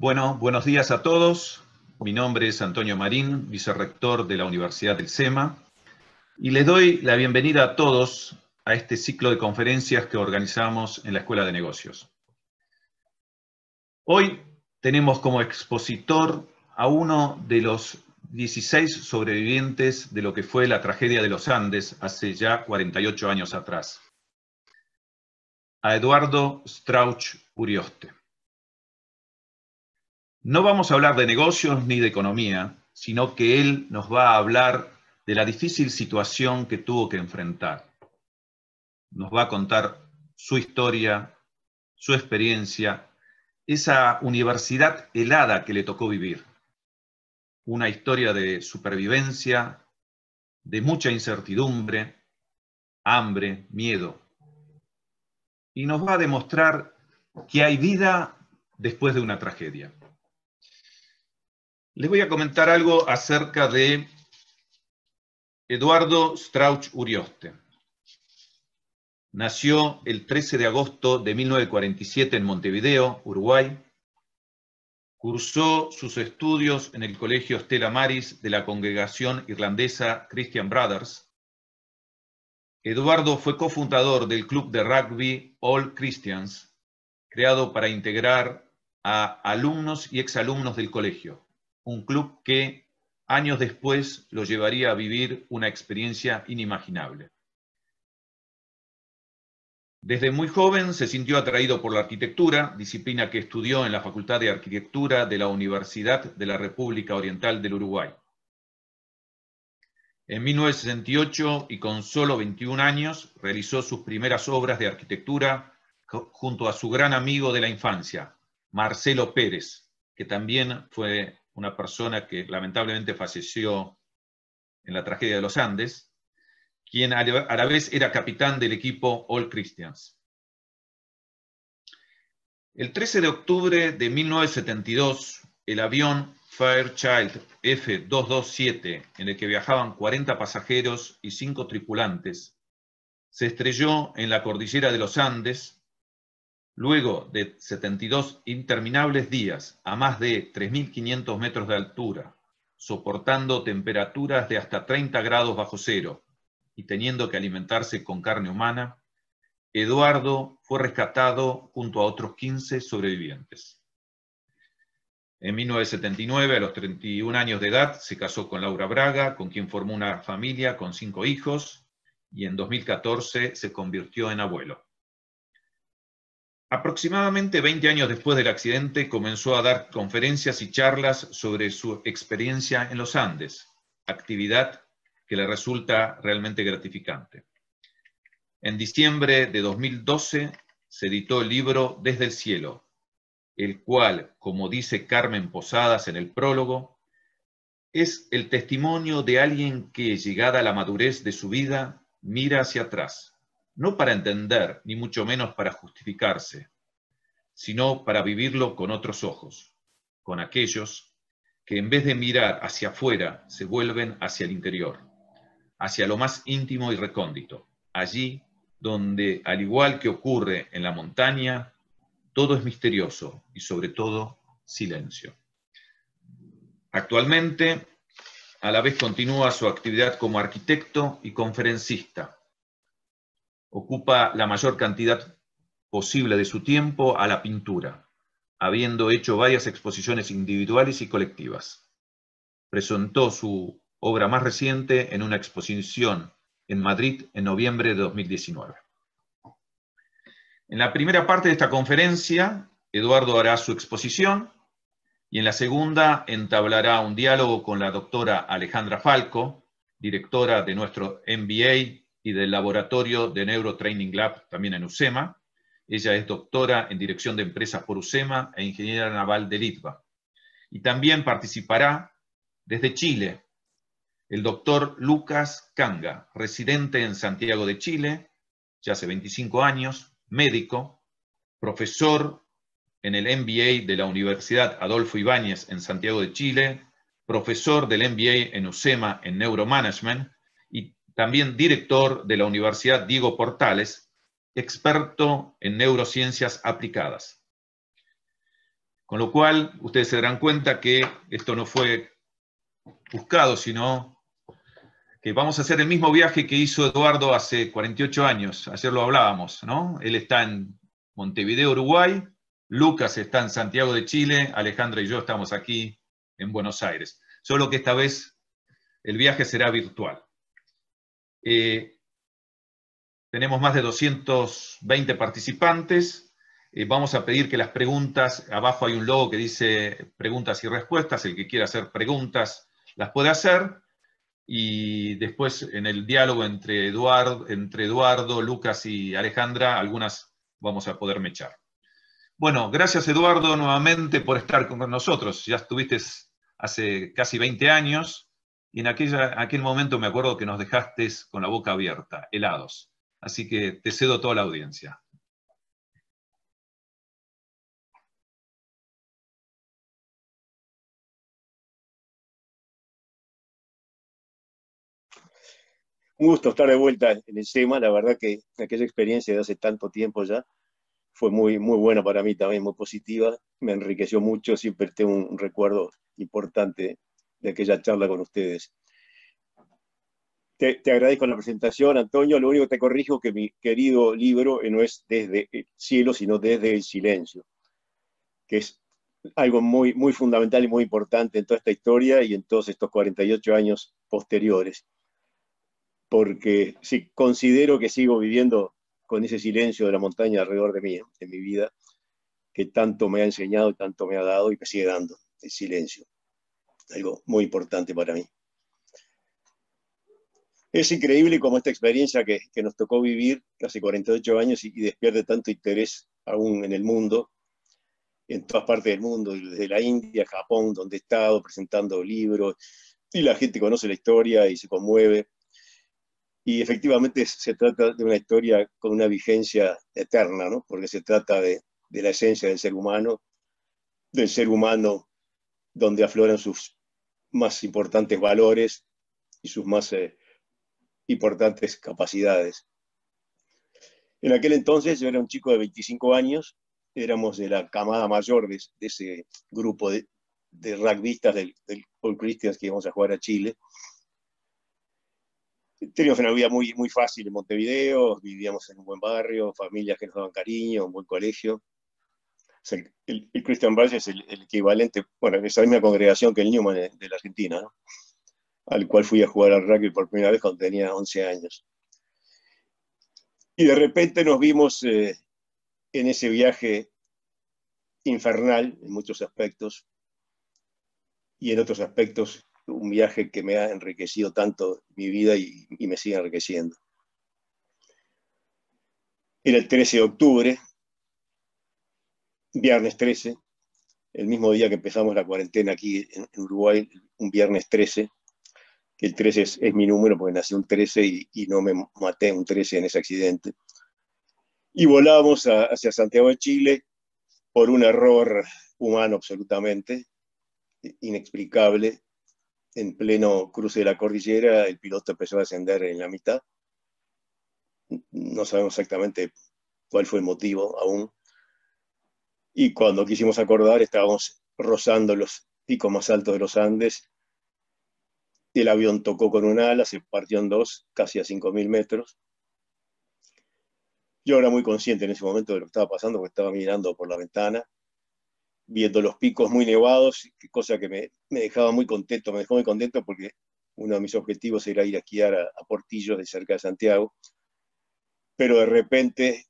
Bueno, buenos días a todos. Mi nombre es Antonio Marín, vicerrector de la Universidad del SEMA, y les doy la bienvenida a todos a este ciclo de conferencias que organizamos en la Escuela de Negocios. Hoy tenemos como expositor a uno de los 16 sobrevivientes de lo que fue la tragedia de los Andes hace ya 48 años atrás, a Eduardo Strauch Urioste. No vamos a hablar de negocios ni de economía, sino que él nos va a hablar de la difícil situación que tuvo que enfrentar. Nos va a contar su historia, su experiencia, esa universidad helada que le tocó vivir. Una historia de supervivencia, de mucha incertidumbre, hambre, miedo. Y nos va a demostrar que hay vida después de una tragedia. Les voy a comentar algo acerca de Eduardo Strauch Urioste. Nació el 13 de agosto de 1947 en Montevideo, Uruguay. Cursó sus estudios en el Colegio Stella Maris de la congregación irlandesa Christian Brothers. Eduardo fue cofundador del club de rugby All Christians, creado para integrar a alumnos y exalumnos del colegio un club que años después lo llevaría a vivir una experiencia inimaginable. Desde muy joven se sintió atraído por la arquitectura, disciplina que estudió en la Facultad de Arquitectura de la Universidad de la República Oriental del Uruguay. En 1968 y con solo 21 años realizó sus primeras obras de arquitectura junto a su gran amigo de la infancia, Marcelo Pérez, que también fue una persona que lamentablemente falleció en la tragedia de los Andes, quien a la vez era capitán del equipo All Christians. El 13 de octubre de 1972, el avión Fairchild F-227, en el que viajaban 40 pasajeros y 5 tripulantes, se estrelló en la cordillera de los Andes Luego de 72 interminables días a más de 3.500 metros de altura, soportando temperaturas de hasta 30 grados bajo cero y teniendo que alimentarse con carne humana, Eduardo fue rescatado junto a otros 15 sobrevivientes. En 1979, a los 31 años de edad, se casó con Laura Braga, con quien formó una familia con cinco hijos, y en 2014 se convirtió en abuelo. Aproximadamente 20 años después del accidente comenzó a dar conferencias y charlas sobre su experiencia en los Andes, actividad que le resulta realmente gratificante. En diciembre de 2012 se editó el libro Desde el Cielo, el cual, como dice Carmen Posadas en el prólogo, es el testimonio de alguien que, llegada a la madurez de su vida, mira hacia atrás no para entender, ni mucho menos para justificarse, sino para vivirlo con otros ojos, con aquellos que en vez de mirar hacia afuera se vuelven hacia el interior, hacia lo más íntimo y recóndito, allí donde, al igual que ocurre en la montaña, todo es misterioso y sobre todo silencio. Actualmente, a la vez continúa su actividad como arquitecto y conferencista, ocupa la mayor cantidad posible de su tiempo a la pintura, habiendo hecho varias exposiciones individuales y colectivas. Presentó su obra más reciente en una exposición en Madrid en noviembre de 2019. En la primera parte de esta conferencia, Eduardo hará su exposición y en la segunda entablará un diálogo con la doctora Alejandra Falco, directora de nuestro MBA y del Laboratorio de Neurotraining Lab, también en USEMA. Ella es doctora en Dirección de Empresas por USEMA e ingeniera naval de Litva. Y también participará desde Chile el doctor Lucas Canga, residente en Santiago de Chile, ya hace 25 años, médico, profesor en el MBA de la Universidad Adolfo Ibáñez en Santiago de Chile, profesor del MBA en USEMA en Neuromanagement también director de la Universidad Diego Portales, experto en neurociencias aplicadas. Con lo cual, ustedes se darán cuenta que esto no fue buscado, sino que vamos a hacer el mismo viaje que hizo Eduardo hace 48 años. Ayer lo hablábamos, ¿no? Él está en Montevideo, Uruguay, Lucas está en Santiago de Chile, Alejandra y yo estamos aquí en Buenos Aires. Solo que esta vez el viaje será virtual. Tenemos más de 220 participantes. Eh, vamos a pedir que las preguntas, abajo hay un logo que dice preguntas y respuestas, el que quiera hacer preguntas las puede hacer. Y después en el diálogo entre Eduardo, entre Eduardo, Lucas y Alejandra, algunas vamos a poder mechar. Bueno, gracias Eduardo nuevamente por estar con nosotros. Ya estuviste hace casi 20 años en aquella, aquel momento me acuerdo que nos dejaste con la boca abierta, helados. Así que te cedo toda la audiencia. Un gusto estar de vuelta en el SEMA, la verdad que aquella experiencia de hace tanto tiempo ya fue muy, muy buena para mí también, muy positiva, me enriqueció mucho, siempre tengo un recuerdo importante de aquella charla con ustedes. Te, agradezco la presentación, Antonio. Lo único que te corrijo que mi querido libro no es desde el cielo, sino desde el silencio, que es algo muy, muy fundamental y muy importante en toda esta historia y en todos estos 48 años posteriores. Porque sí, considero que sigo viviendo con ese silencio de la montaña alrededor de mí, en mi vida, que tanto me ha enseñado, tanto me ha dado y me sigue dando, el silencio. Algo muy importante para mí. Es increíble como esta experiencia que, nos tocó vivir hace 48 años y, despierte tanto interés aún en el mundo, en todas partes del mundo, desde la India, Japón, donde he estado presentando libros, y la gente conoce la historia y se conmueve. Y efectivamente se trata de una historia con una vigencia eterna, ¿no? porque se trata de, la esencia del ser humano, del ser humano donde afloran sus más importantes valores y sus más eh, importantes capacidades. En aquel entonces yo era un chico de 25 años, éramos de la camada mayor de, ese grupo de, de rugbyistas del, del Paul Christians que íbamos a jugar a Chile teníamos una vida muy, muy fácil en Montevideo, vivíamos en un buen barrio, familias que nos daban cariño, un buen colegio. El, Christian Valle es el, equivalente, bueno, esa misma congregación que el Newman de, la Argentina, al cual fui a jugar al rugby por primera vez cuando tenía 11 años. Y de repente nos vimos eh, en ese viaje infernal en muchos aspectos y en otros aspectos un viaje que me ha enriquecido tanto mi vida y, me sigue enriqueciendo. Era el 13 de octubre, viernes 13, el mismo día que empezamos la cuarentena aquí en, Uruguay, un viernes 13, que el 13 es, mi número porque nací un 13 y, no me maté un 13 en ese accidente. Y volamos hacia Santiago de Chile por un error humano absolutamente inexplicable, en pleno cruce de la cordillera, el piloto empezó a descender en la mitad. No sabemos exactamente cuál fue el motivo aún. Y cuando quisimos acordar, estábamos rozando los picos más altos de los Andes. El avión tocó con un ala, se partió en dos, casi a 5.000 metros. Yo era muy consciente en ese momento de lo que estaba pasando, porque estaba mirando por la ventana viendo los picos muy nevados, cosa que me, dejaba muy contento, me dejó muy contento porque uno de mis objetivos era ir a esquiar a, Portillos de cerca de Santiago, pero de repente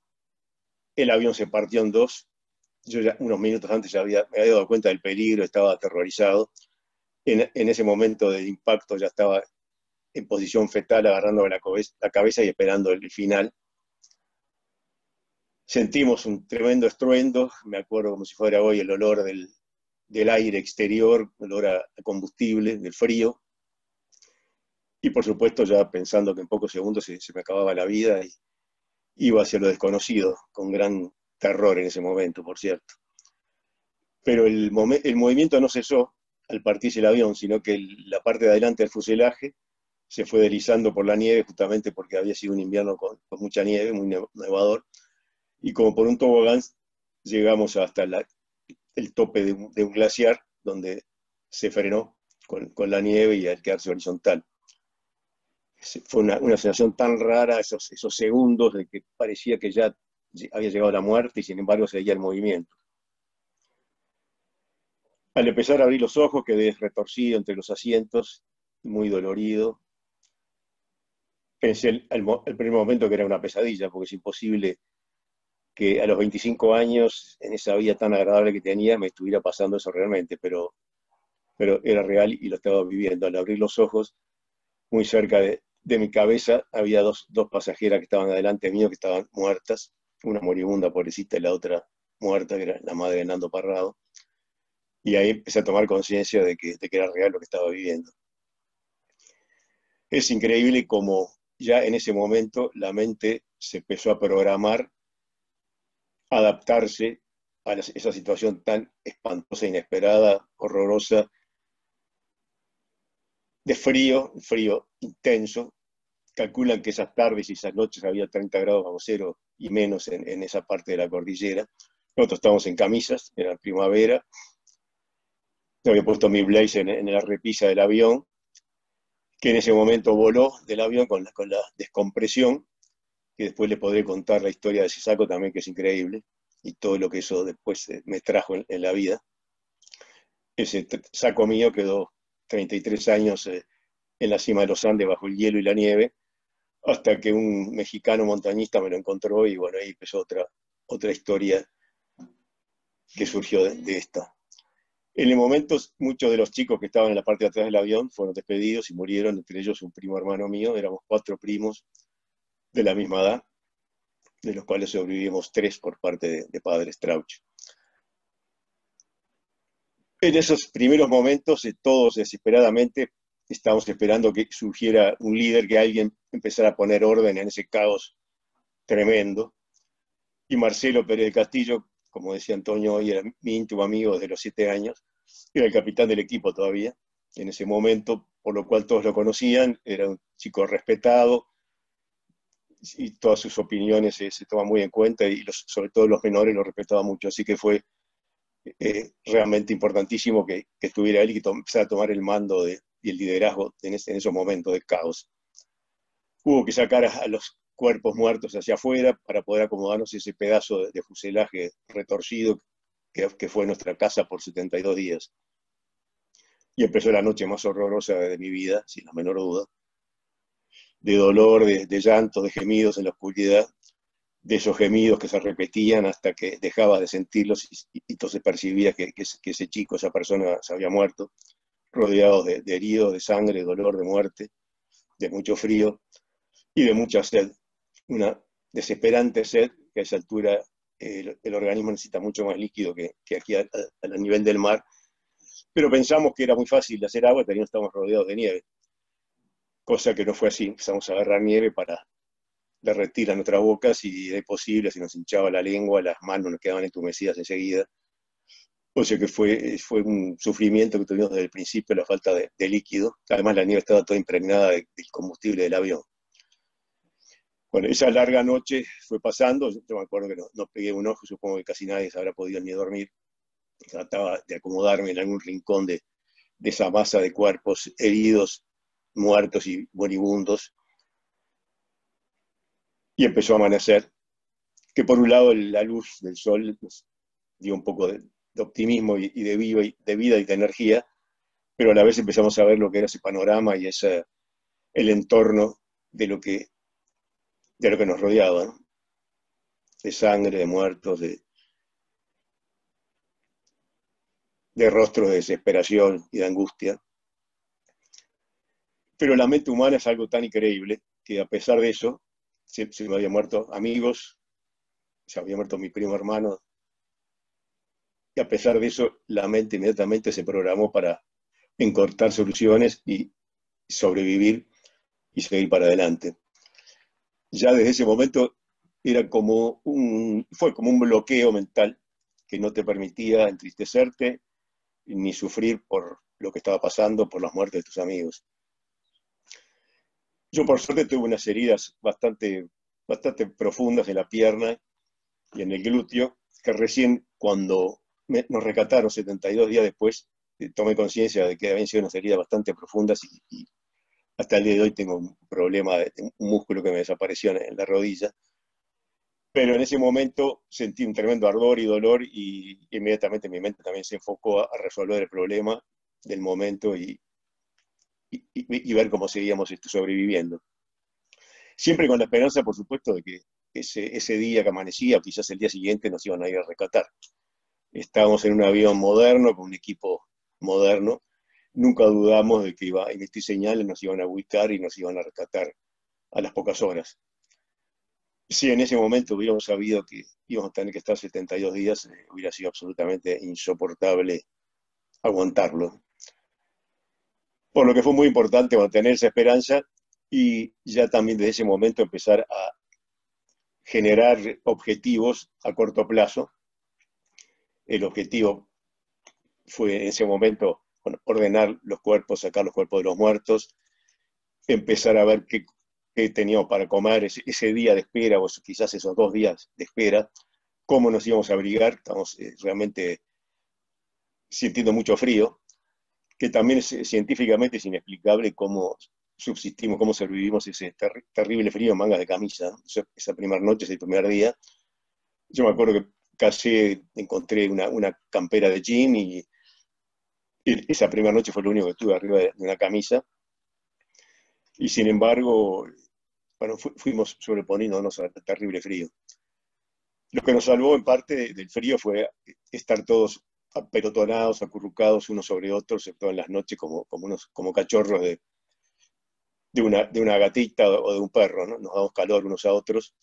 el avión se partió en dos, yo ya unos minutos antes ya había, me había dado cuenta del peligro, estaba aterrorizado, en, ese momento del impacto ya estaba en posición fetal agarrando la, cabeza y esperando el final. Sentimos un tremendo estruendo, me acuerdo como si fuera hoy el olor del, aire exterior, el olor a, combustible, del frío, y por supuesto ya pensando que en pocos segundos se, me acababa la vida y iba hacia lo desconocido, con gran terror en ese momento, por cierto. Pero el, movimiento no cesó al partirse el avión, sino que la parte de adelante del fuselaje se fue deslizando por la nieve, justamente porque había sido un invierno con, mucha nieve, muy nevador, y como por un tobogán llegamos hasta el tope de un, glaciar donde se frenó con, la nieve y al quedarse horizontal. Fue una, sensación tan rara, esos segundos de que parecía que ya había llegado la muerte y sin embargo seguía el movimiento. Al empezar a abrir los ojos quedé retorcido entre los asientos, muy dolorido. Pensé el, primer momento que era una pesadilla, porque es imposible que a los 25 años, en esa vida tan agradable que tenía, me estuviera pasando eso realmente, pero, era real y lo estaba viviendo. Al abrir los ojos, muy cerca de, mi cabeza, había dos, dos, pasajeras que estaban adelante mío, que estaban muertas, una moribunda, pobrecita, y la otra muerta, que era la madre de Nando Parrado. Y ahí empecé a tomar conciencia de que, de que era real lo que estaba viviendo. Es increíble como ya en ese momento la mente se empezó a programar adaptarse a esa situación tan espantosa, inesperada, horrorosa, de frío, frío intenso. Calculan que esas tardes y esas noches había 30 grados bajo cero y menos en, esa parte de la cordillera. Nosotros estábamos en camisas, era primavera. Yo había puesto mi blazer en, la repisa del avión, que en ese momento voló del avión con con la descompresión que después le podré contar la historia de ese saco también, que es increíble, y todo lo que eso después eh, me trajo en, la vida. Ese saco mío quedó 33 años eh, en la cima de los Andes bajo el hielo y la nieve, hasta que un mexicano montañista me lo encontró y bueno, ahí empezó otra, otra historia que surgió de, de esta. En el momento, muchos de los chicos que estaban en la parte de atrás del avión fueron despedidos y murieron, entre ellos un primo hermano mío, éramos cuatro primos de la misma edad, de los cuales sobrevivimos tres por parte de, padre Strauch. En esos primeros momentos, eh, todos desesperadamente estábamos esperando que surgiera un líder, que alguien empezara a poner orden en ese caos tremendo. Y Marcelo Pérez de Castillo, como decía Antonio hoy, era mi íntimo amigo desde los siete años, era el capitán del equipo todavía, en ese momento, por lo cual todos lo conocían, era un chico respetado, y todas sus opiniones se, toman muy en cuenta y sobre todo los menores lo respetaba mucho. Así que fue eh, realmente importantísimo que, estuviera él y que empezara a tomar el mando y el liderazgo en, esos momentos de caos. Hubo que sacar a, los cuerpos muertos hacia afuera para poder acomodarnos ese pedazo de, fuselaje retorcido que, fue nuestra casa por 72 días. Y empezó la noche más horrorosa de mi vida, sin la menor duda de dolor, de, llanto, de gemidos en la oscuridad, de esos gemidos que se repetían hasta que dejaba de sentirlos y, entonces percibía que, ese chico, esa persona se había muerto, rodeado de, heridos, de sangre, de dolor, de muerte, de mucho frío y de mucha sed. Una desesperante sed que a esa altura el, organismo necesita mucho más líquido que, aquí a, nivel del mar. Pero pensamos que era muy fácil hacer agua, también estamos rodeados de nieve cosa que no fue así. Empezamos a agarrar nieve para derretir a nuestras bocas y de posible, si nos hinchaba la lengua, las manos nos quedaban entumecidas enseguida. O sea que fue, fue un sufrimiento que tuvimos desde el principio, la falta de, líquido. Además la nieve estaba toda impregnada del combustible del avión. Bueno, esa larga noche fue pasando, yo me acuerdo que no, pegué un ojo, supongo que casi nadie se habrá podido ni dormir. Trataba de acomodarme en algún rincón de, de esa masa de cuerpos heridos muertos y moribundos. Y empezó a amanecer, que por un lado la luz del sol nos dio un poco de, optimismo y, de, y, de vida y de energía, pero a la vez empezamos a ver lo que era ese panorama y ese, el entorno de lo que, de lo que nos rodeaba, de sangre, de muertos, de, de rostros de desesperación y de angustia. Pero la mente humana es algo tan increíble que a pesar de eso, se, me habían muerto amigos, se había muerto mi primo hermano, y a pesar de eso, la mente inmediatamente se programó para encortar soluciones y sobrevivir y seguir para adelante. Ya desde ese momento era como un, fue como un bloqueo mental que no te permitía entristecerte ni sufrir por lo que estaba pasando, por las muertes de tus amigos. Yo por suerte tuve unas heridas bastante, bastante profundas en la pierna y en el glúteo, que recién cuando nos recataron 72 días después, tomé conciencia de que habían sido unas heridas bastante profundas y, hasta el día de hoy tengo un problema de un músculo que me desapareció en la rodilla. Pero en ese momento sentí un tremendo ardor y dolor y inmediatamente mi mente también se enfocó a, resolver el problema del momento y, y, ver cómo seguíamos sobreviviendo. Siempre con la esperanza, por supuesto, de que ese, ese día que amanecía o quizás el día siguiente nos iban a ir a rescatar. Estábamos en un avión moderno, con un equipo moderno. Nunca dudamos de que iba a emitir señales, nos iban a ubicar y nos iban a rescatar a las pocas horas. Si en ese momento hubiéramos sabido que íbamos a tener que estar 72 días, eh, hubiera sido absolutamente insoportable aguantarlo. Por lo que fue muy importante mantener esa esperanza y ya también desde ese momento empezar a generar objetivos a corto plazo el objetivo fue en ese momento ordenar los cuerpos, sacar los cuerpos de los muertos, empezar a ver qué, teníamos para comer ese, día de espera, o quizás esos dos días de espera, cómo nos íbamos a abrigar, estamos eh, realmente sintiendo mucho frío, que también es, científicamente es inexplicable cómo subsistimos, cómo sobrevivimos ese terrible frío en mangas de camisa, esa primera noche, ese primer día. Yo me acuerdo que casi encontré una, campera de jean y, esa primera noche fue lo único que estuve arriba de, una camisa. Y sin embargo, bueno, fuimos sobreponiéndonos al terrible frío. Lo que nos salvó en parte del frío fue estar todos apelotonados, acurrucados unos sobre otros, sobre en las noches, como, como, unos, como cachorros de, de, una, de una gatita o de un perro, ¿no? Nos damos calor unos a otros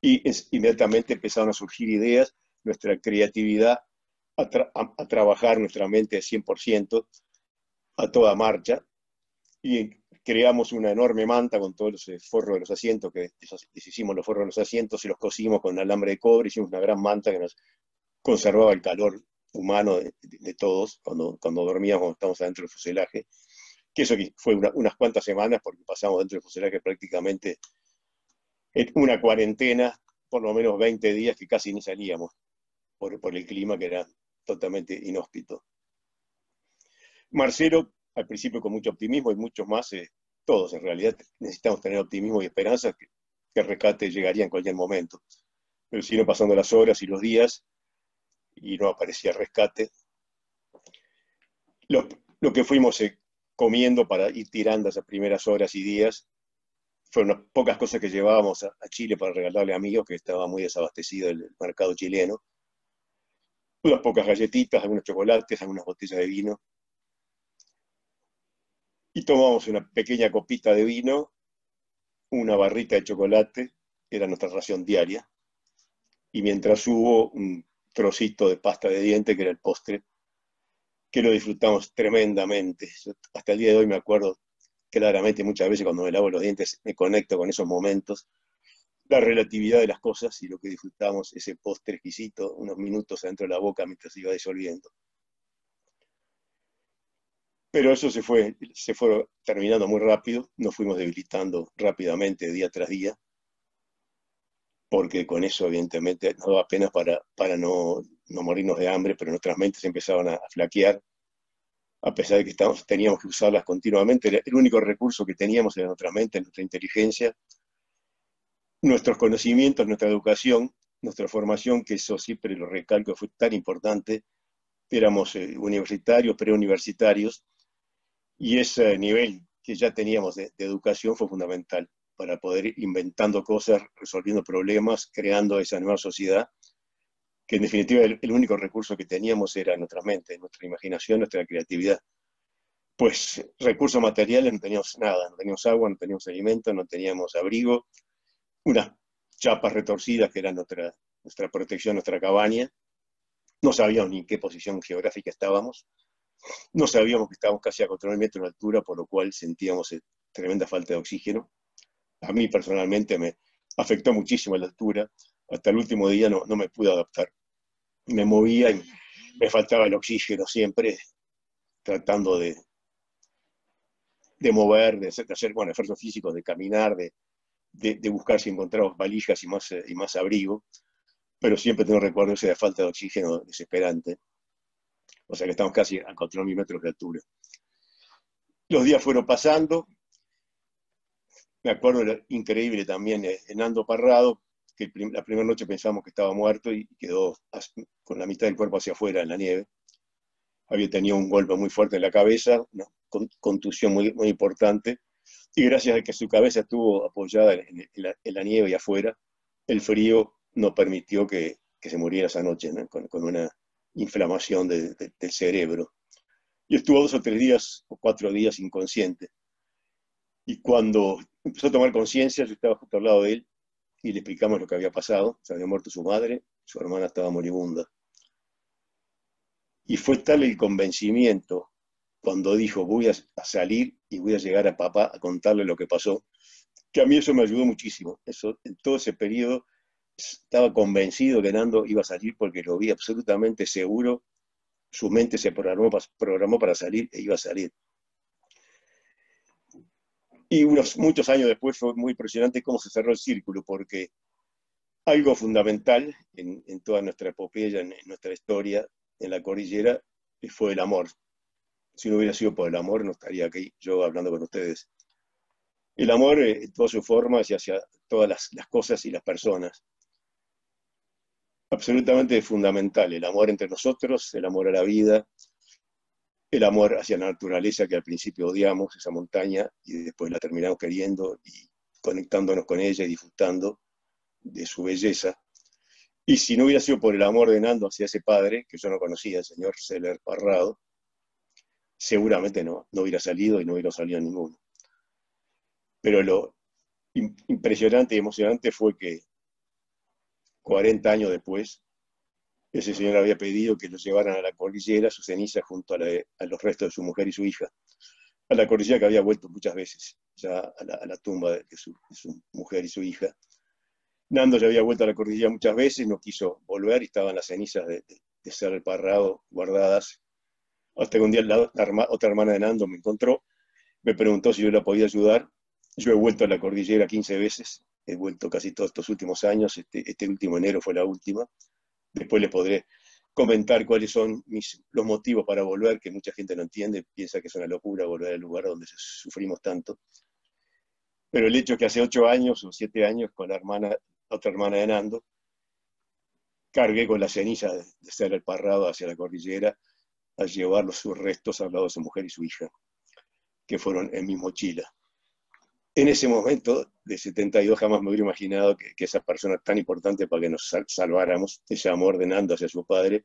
y inmediatamente empezaron a surgir ideas, nuestra creatividad a, trabajar nuestra mente 100% a toda marcha. Y creamos una enorme manta con todos los eh, forros de los asientos, que deshicimos los forros de los asientos y los cosimos con alambre de cobre, hicimos una gran manta que nos conservaba el calor humano de, todos cuando, cuando dormíamos, estábamos adentro del fuselaje, que eso fue unas cuantas semanas porque pasamos dentro del fuselaje prácticamente una cuarentena, por lo menos 20 días que casi ni salíamos por el clima que era totalmente inhóspito. Marcelo, al principio con mucho optimismo y muchos más, eh, todos en realidad necesitamos tener optimismo y esperanza que, que, el rescate llegaría en cualquier momento. Pero siguieron pasando las horas y los días y no aparecía el rescate. Lo, lo que fuimos eh, comiendo para ir tirando esas primeras horas y días fueron unas pocas cosas que llevábamos a, Chile para regalarle a amigos, que estaba muy desabastecido el, mercado chileno. Unas pocas galletitas, algunos chocolates, algunas botellas de vino. Y tomamos una pequeña copita de vino, una barrita de chocolate, era nuestra ración diaria. Y mientras hubo un trocito de pasta de diente, que era el postre, que lo disfrutamos tremendamente. hasta el día de hoy me acuerdo claramente muchas veces cuando me lavo los dientes me conecto con esos momentos, la relatividad de las cosas y lo que disfrutamos, ese postre exquisito, unos minutos adentro de la boca mientras iba disolviendo. Pero eso se fue, se fue terminando muy rápido, nos fuimos debilitando rápidamente día tras día, porque con eso evidentemente nos daba pena para, para no, no morirnos de hambre, pero nuestras mentes empezaban a flaquear a pesar de que teníamos que usarlas continuamente, el único recurso que teníamos era nuestra mente, nuestra inteligencia, nuestros conocimientos, nuestra educación, nuestra formación, que eso siempre lo recalco, fue tan importante. Éramos eh, universitarios, preuniversitarios, y ese nivel que ya teníamos de, educación fue fundamental para poder ir inventando cosas, resolviendo problemas, creando esa nueva sociedad que en definitiva el, único recurso que teníamos era nuestra mente, nuestra imaginación, nuestra creatividad. Pues recursos materiales no teníamos nada, no teníamos agua, no teníamos alimento, no teníamos abrigo, unas chapas retorcidas que eran nuestra, nuestra protección, nuestra cabaña, no sabíamos ni en qué posición geográfica estábamos, no sabíamos que estábamos casi a 4.000 metros de altura, por lo cual sentíamos eh, tremenda falta de oxígeno. A mí personalmente me afectó muchísimo la altura, hasta el último día no, me pude adaptar. Me movía y me faltaba el oxígeno siempre, tratando de, de mover, de hacer, bueno, esfuerzos físicos, de caminar, de, buscar si encontramos valijas y más, y más abrigo. pero siempre tengo recuerdo ese de falta de oxígeno desesperante. O sea que estamos casi a 4.000 metros de altura. Los días fueron pasando. Me acuerdo increíble también eh, en Ando Parrado, que la primera noche pensamos que estaba muerto y quedó con la mitad del cuerpo hacia afuera en la nieve. Había tenido un golpe muy fuerte en la cabeza, una contusión muy, muy importante, y gracias a que su cabeza estuvo apoyada en, la, nieve y afuera, el frío no permitió que, se muriera esa noche con, una inflamación del cerebro. Y estuvo dos o tres días o cuatro días inconsciente. Y cuando empezó a tomar conciencia, yo estaba justo al lado de él y le explicamos lo que había pasado. Se había muerto su madre, su hermana estaba moribunda. Y fue tal el convencimiento cuando dijo, voy a, salir y voy a llegar a papá a contarle lo que pasó, que a mí eso me ayudó muchísimo. Eso, en todo ese periodo estaba convencido que Nando iba a salir porque lo vi absolutamente seguro. Su mente se programó, para salir e iba a salir. Y unos muchos años después fue muy impresionante cómo se cerró el círculo, porque algo fundamental en, toda nuestra epopeya, en, nuestra historia, en la cordillera, fue el amor. Si no hubiera sido por el amor, no estaría aquí yo hablando con ustedes. El amor eh, en todas sus formas y hacia todas las, cosas y las personas. Absolutamente fundamental. El amor entre nosotros, el amor a la vida, el amor hacia la naturaleza que al principio odiamos, esa montaña, y después la terminamos queriendo y conectándonos con ella y disfrutando de su belleza. Y si no hubiera sido por el amor de Nando hacia ese padre, que yo no conocía, el señor Seller Parrado, seguramente no, no hubiera salido y no hubiera salido ninguno. Pero lo impresionante y emocionante fue que 40 años después, ese señor había pedido que lo llevaran a la cordillera, su ceniza junto a, los restos de su mujer y su hija, a la cordillera que había vuelto muchas veces, ya a la, tumba de su, mujer y su hija. Nando ya había vuelto a la cordillera muchas veces, no quiso volver y estaban las cenizas de, de ser el parrado guardadas hasta que un día la, otra hermana de Nando me encontró, me preguntó si yo la podía ayudar. Yo he vuelto a la cordillera 15 veces, he vuelto casi todos estos últimos años, este, este último enero fue la última. Después les podré comentar cuáles son mis, los motivos para volver, que mucha gente no entiende, piensa que es una locura volver al lugar donde sufrimos tanto. Pero el hecho que hace ocho años o siete años, con la hermana, otra hermana de Nando, cargué con la ceniza de, ser el parrado hacia la cordillera a llevar sus restos al lado de su mujer y su hija, que fueron en mi mochila. En ese momento de 72 jamás me hubiera imaginado que, esa persona tan importante para que nos salváramos, ese amor de hacia su padre,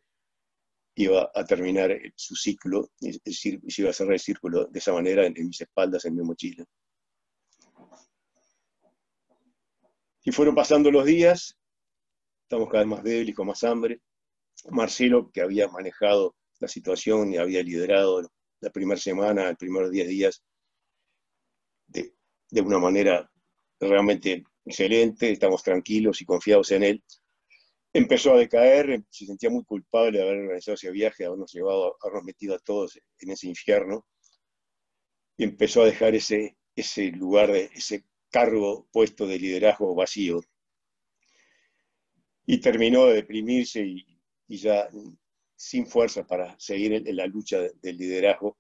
iba a terminar su ciclo y, se iba a cerrar el círculo de esa manera en, mis espaldas, en mi mochila. Y fueron pasando los días, estamos cada vez más débiles, con más hambre. Marcelo, que había manejado la situación y había liderado la primera semana, el primeros 10 días, de, de, una manera realmente excelente, estamos tranquilos y confiados en él. Empezó a decaer, se sentía muy culpable de haber organizado ese viaje, habernos llevado, habernos metido a todos en ese infierno, y empezó a dejar ese, ese lugar, de, ese cargo puesto de liderazgo vacío. Y terminó de deprimirse y, y ya sin fuerza para seguir en, la lucha del liderazgo.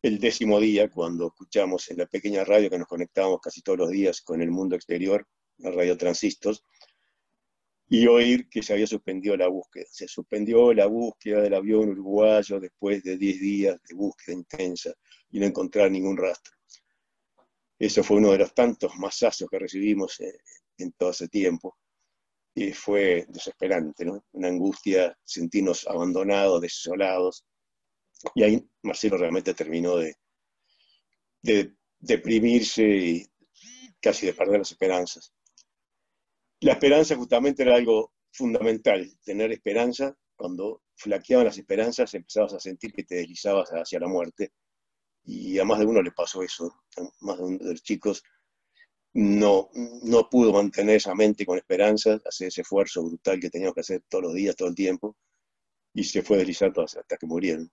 El décimo día, cuando escuchamos en la pequeña radio que nos conectábamos casi todos los días con el mundo exterior, la radio Transistor, y oír que se había suspendido la búsqueda. Se suspendió la búsqueda del avión uruguayo después de 10 días de búsqueda intensa y no encontrar ningún rastro. Eso fue uno de los tantos masazos que recibimos en, en todo ese tiempo y fue desesperante, ¿no? Una angustia, sentirnos abandonados, desolados. Y ahí Marcelo realmente terminó de, de deprimirse y casi de perder las esperanzas. La esperanza justamente era algo fundamental, tener esperanza. Cuando flaqueaban las esperanzas empezabas a sentir que te deslizabas hacia la muerte. Y a más de uno le pasó eso, a más de uno de los chicos no, no pudo mantener esa mente con esperanza, hacer ese esfuerzo brutal que teníamos que hacer todos los días, todo el tiempo, y se fue deslizando hasta que murieron.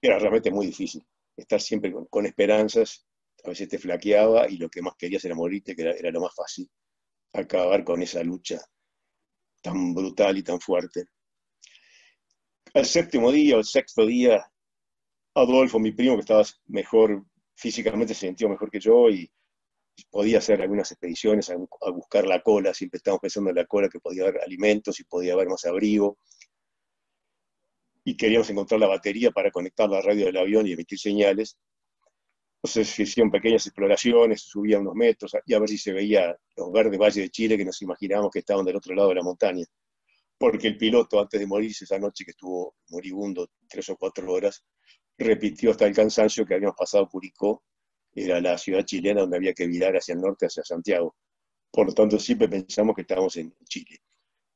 Era realmente muy difícil, estar siempre con, esperanzas, a veces te flaqueaba y lo que más querías era morirte, que era, lo más fácil, acabar con esa lucha tan brutal y tan fuerte. Al séptimo día o el sexto día, Adolfo, mi primo, que estaba mejor físicamente, se sintió mejor que yo y podía hacer algunas expediciones a, buscar la cola, siempre estábamos pensando en la cola, que podía haber alimentos y podía haber más abrigo. Y queríamos encontrar la batería para conectar la radio del avión y emitir señales. Entonces hicieron pequeñas exploraciones, subía unos metros y a ver si se veía los verdes valles de Chile que nos imaginábamos que estaban del otro lado de la montaña. Porque el piloto, antes de morirse esa noche que estuvo moribundo tres o cuatro horas, repitió hasta el cansancio que habíamos pasado Curicó era la ciudad chilena donde había que virar hacia el norte, hacia Santiago. Por lo tanto, siempre pensamos que estábamos en Chile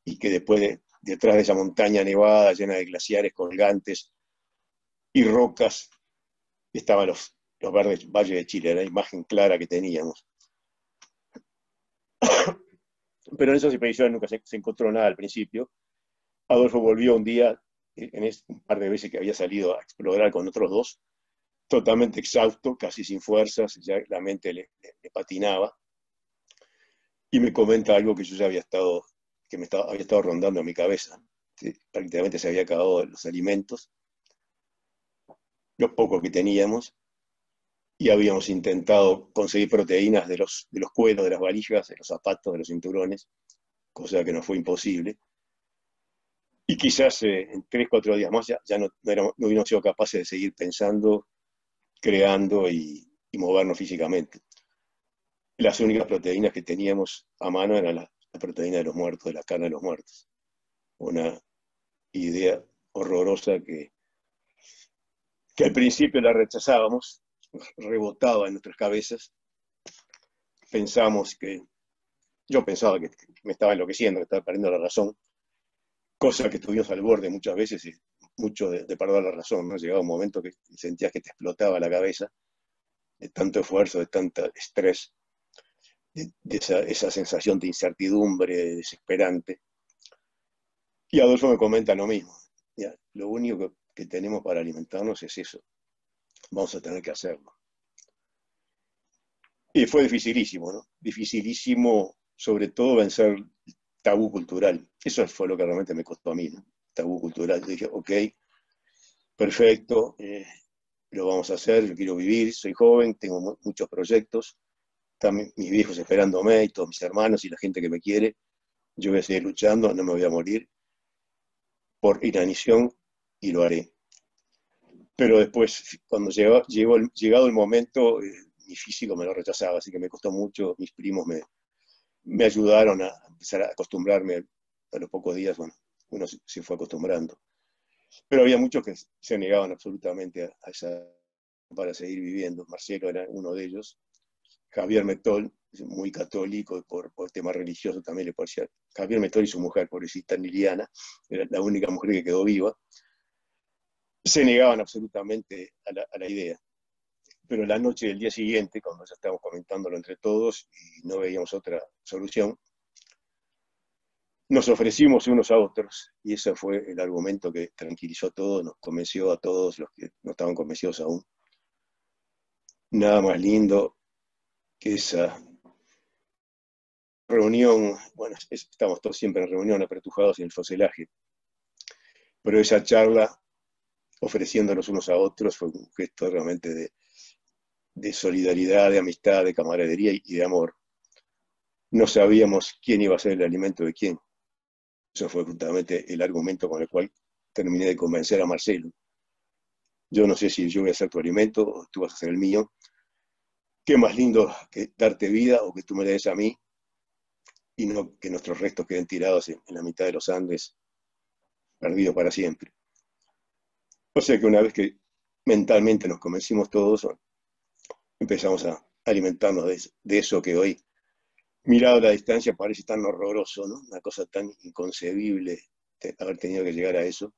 y que después, de, detrás de esa montaña nevada, llena de glaciares colgantes y rocas, estaban los, los verdes valles de Chile, la imagen clara que teníamos. Pero en esas expediciones nunca se, encontró nada al principio. Adolfo volvió un día, en un par de veces que había salido a explorar con otros dos, totalmente exhausto, casi sin fuerzas, ya la mente le, patinaba, y me comenta algo que yo ya había estado, que me estaba, había estado rondando en mi cabeza. Prácticamente se había acabado los alimentos, los pocos que teníamos, y habíamos intentado conseguir proteínas de los, de los cueros, de las valijas, de los zapatos, de los cinturones, cosa que no fue imposible. Y quizás eh, en tres, cuatro días más ya, ya no, no, no hubiéramos sido capaces de seguir pensando creando y, movernos físicamente. Las únicas proteínas que teníamos a mano eran la, proteína de los muertos, de la carne de los muertos. Una idea horrorosa que, que al principio la rechazábamos, rebotaba en nuestras cabezas. Pensamos que, yo pensaba que me estaba enloqueciendo, que estaba perdiendo la razón, cosa que estuvimos al borde muchas veces y mucho de, perder la razón, ¿no? Llegaba un momento que sentías que te explotaba la cabeza de tanto esfuerzo, de tanto estrés, de, esa, sensación de incertidumbre, desesperante. Y Adolfo me comenta lo mismo. lo único que, tenemos para alimentarnos es eso. Vamos a tener que hacerlo. Y fue dificilísimo, ¿no? Dificilísimo, sobre todo, vencer el tabú cultural. Eso fue lo que realmente me costó a mí, ¿no? Tabú cultural. Yo dije, ok, perfecto, eh, lo vamos a hacer, yo quiero vivir, soy joven, tengo muchos proyectos, están mis viejos esperándome y todos mis hermanos y la gente que me quiere, yo voy a seguir luchando, no me voy a morir por inanición y lo haré. Pero después, cuando llegó, llegado el momento, eh, mi físico me lo rechazaba, así que me costó mucho, mis primos me, me ayudaron a empezar a acostumbrarme a los pocos días, bueno, uno se fue acostumbrando. Pero había muchos que se negaban absolutamente a, esa para seguir viviendo. Marcelo era uno de ellos. Javier Metol, muy católico por, por tema religioso también le parecía. Javier Metol y su mujer, pobrecita Niliana, era la única mujer que quedó viva. Se negaban absolutamente a la, a la idea. Pero la noche del día siguiente, cuando ya estábamos comentándolo entre todos y no veíamos otra solución, nos ofrecimos unos a otros y ese fue el argumento que tranquilizó a todos, nos convenció a todos los que no estaban convencidos aún. Nada más lindo que esa reunión, bueno, estamos todos siempre en reunión apretujados en el foselaje, pero esa charla ofreciéndonos unos a otros fue un gesto realmente de solidaridad, de amistad, de camaradería y de amor. No sabíamos quién iba a ser el alimento de quién eso fue justamente el argumento con el cual terminé de convencer a Marcelo. Yo no sé si yo voy a hacer tu alimento o tú vas a hacer el mío. Qué más lindo que darte vida o que tú me des a mí y no que nuestros restos queden tirados en, la mitad de los Andes, perdidos para siempre. O sea que una vez que mentalmente nos convencimos todos, empezamos a alimentarnos de eso que hoy mirado a la distancia parece tan horroroso, ¿no? Una cosa tan inconcebible haber tenido que llegar a eso.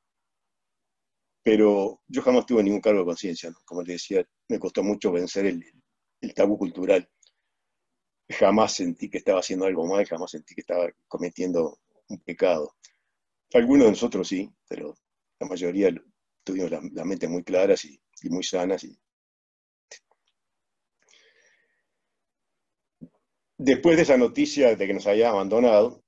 Pero yo jamás tuve ningún cargo de conciencia, ¿no? Como te decía, me costó mucho vencer el, tabú cultural. Jamás sentí que estaba haciendo algo mal, jamás sentí que estaba cometiendo un pecado. Algunos de nosotros sí, pero la mayoría tuvimos las mentes muy claras y, y muy sanas y después de esa noticia de que nos había abandonado,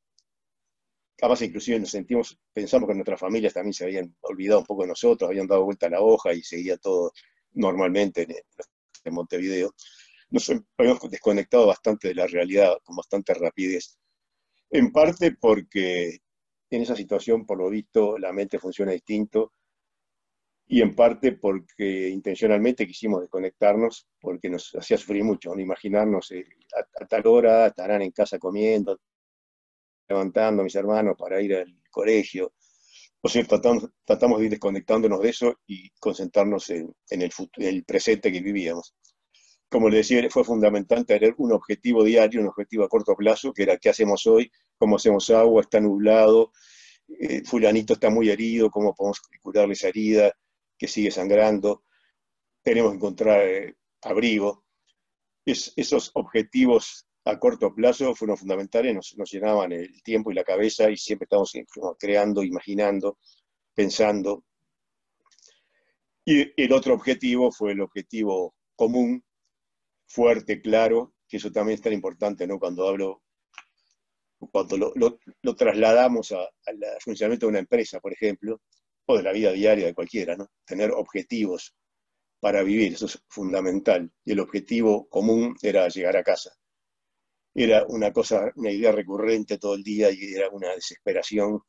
Además, inclusive nos sentimos, pensamos que nuestras familias también se habían olvidado un poco de nosotros, habían dado vuelta a la hoja y seguía todo normalmente en, Montevideo. Nos habíamos desconectado bastante de la realidad con bastante rapidez. En parte porque en esa situación, por lo visto, la mente funciona distinto y en parte porque intencionalmente quisimos desconectarnos porque nos hacía sufrir mucho, ¿no? imaginarnos eh, a, tal hora estarán en casa comiendo, levantando a mis hermanos para ir al colegio. O sea, tratamos, tratamos de ir desconectándonos de eso y concentrarnos en, el, el presente que vivíamos. Como le decía, fue fundamental tener un objetivo diario, un objetivo a corto plazo, que era qué hacemos hoy, cómo hacemos agua, está nublado, eh, fulanito está muy herido, cómo podemos curarle esa herida que sigue sangrando, tenemos que encontrar eh, abrigo. esos objetivos a corto plazo fueron fundamentales, nos, llenaban el tiempo y la cabeza y siempre estábamos creando, imaginando, pensando. Y el otro objetivo fue el objetivo común, fuerte, claro, que eso también es tan importante, ¿no? Cuando hablo, cuando lo, trasladamos al funcionamiento de una empresa, por ejemplo, o de la vida diaria de cualquiera, ¿no? Tener objetivos para vivir, eso es fundamental. Y el objetivo común era llegar a casa era una cosa, una idea recurrente todo el día y era una desesperación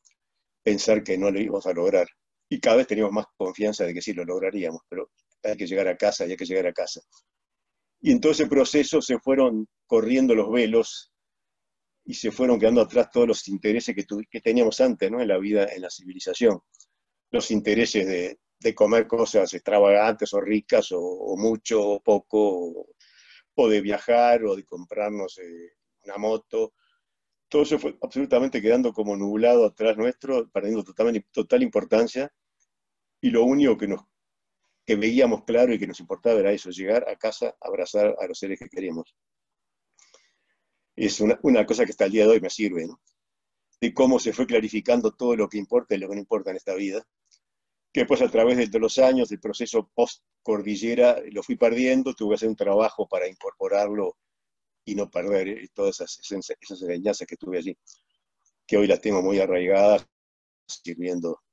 pensar que no lo íbamos a lograr. Y cada vez teníamos más confianza de que sí lo lograríamos, pero hay que llegar a casa hay que llegar a casa. Y en todo ese proceso se fueron corriendo los velos y se fueron quedando atrás todos los intereses que, que teníamos antes ¿no? en la vida, en la civilización. Los intereses de, de comer cosas extravagantes o ricas o, mucho o poco, o de viajar o de comprarnos eh, una moto. Todo eso fue absolutamente quedando como nublado atrás nuestro, perdiendo totalmente, total importancia. Y lo único que, nos, que veíamos claro y que nos importaba era eso, llegar a casa, abrazar a los seres que queríamos. Es una, una cosa que hasta el día de hoy me sirve, ¿no? de cómo se fue clarificando todo lo que importa y lo que no importa en esta vida que después a través de los años, del proceso post-cordillera, lo fui perdiendo, tuve que hacer un trabajo para incorporarlo y no perder eh, todas esas, esas enseñanzas que tuve allí, que hoy las tengo muy arraigadas, sirviendo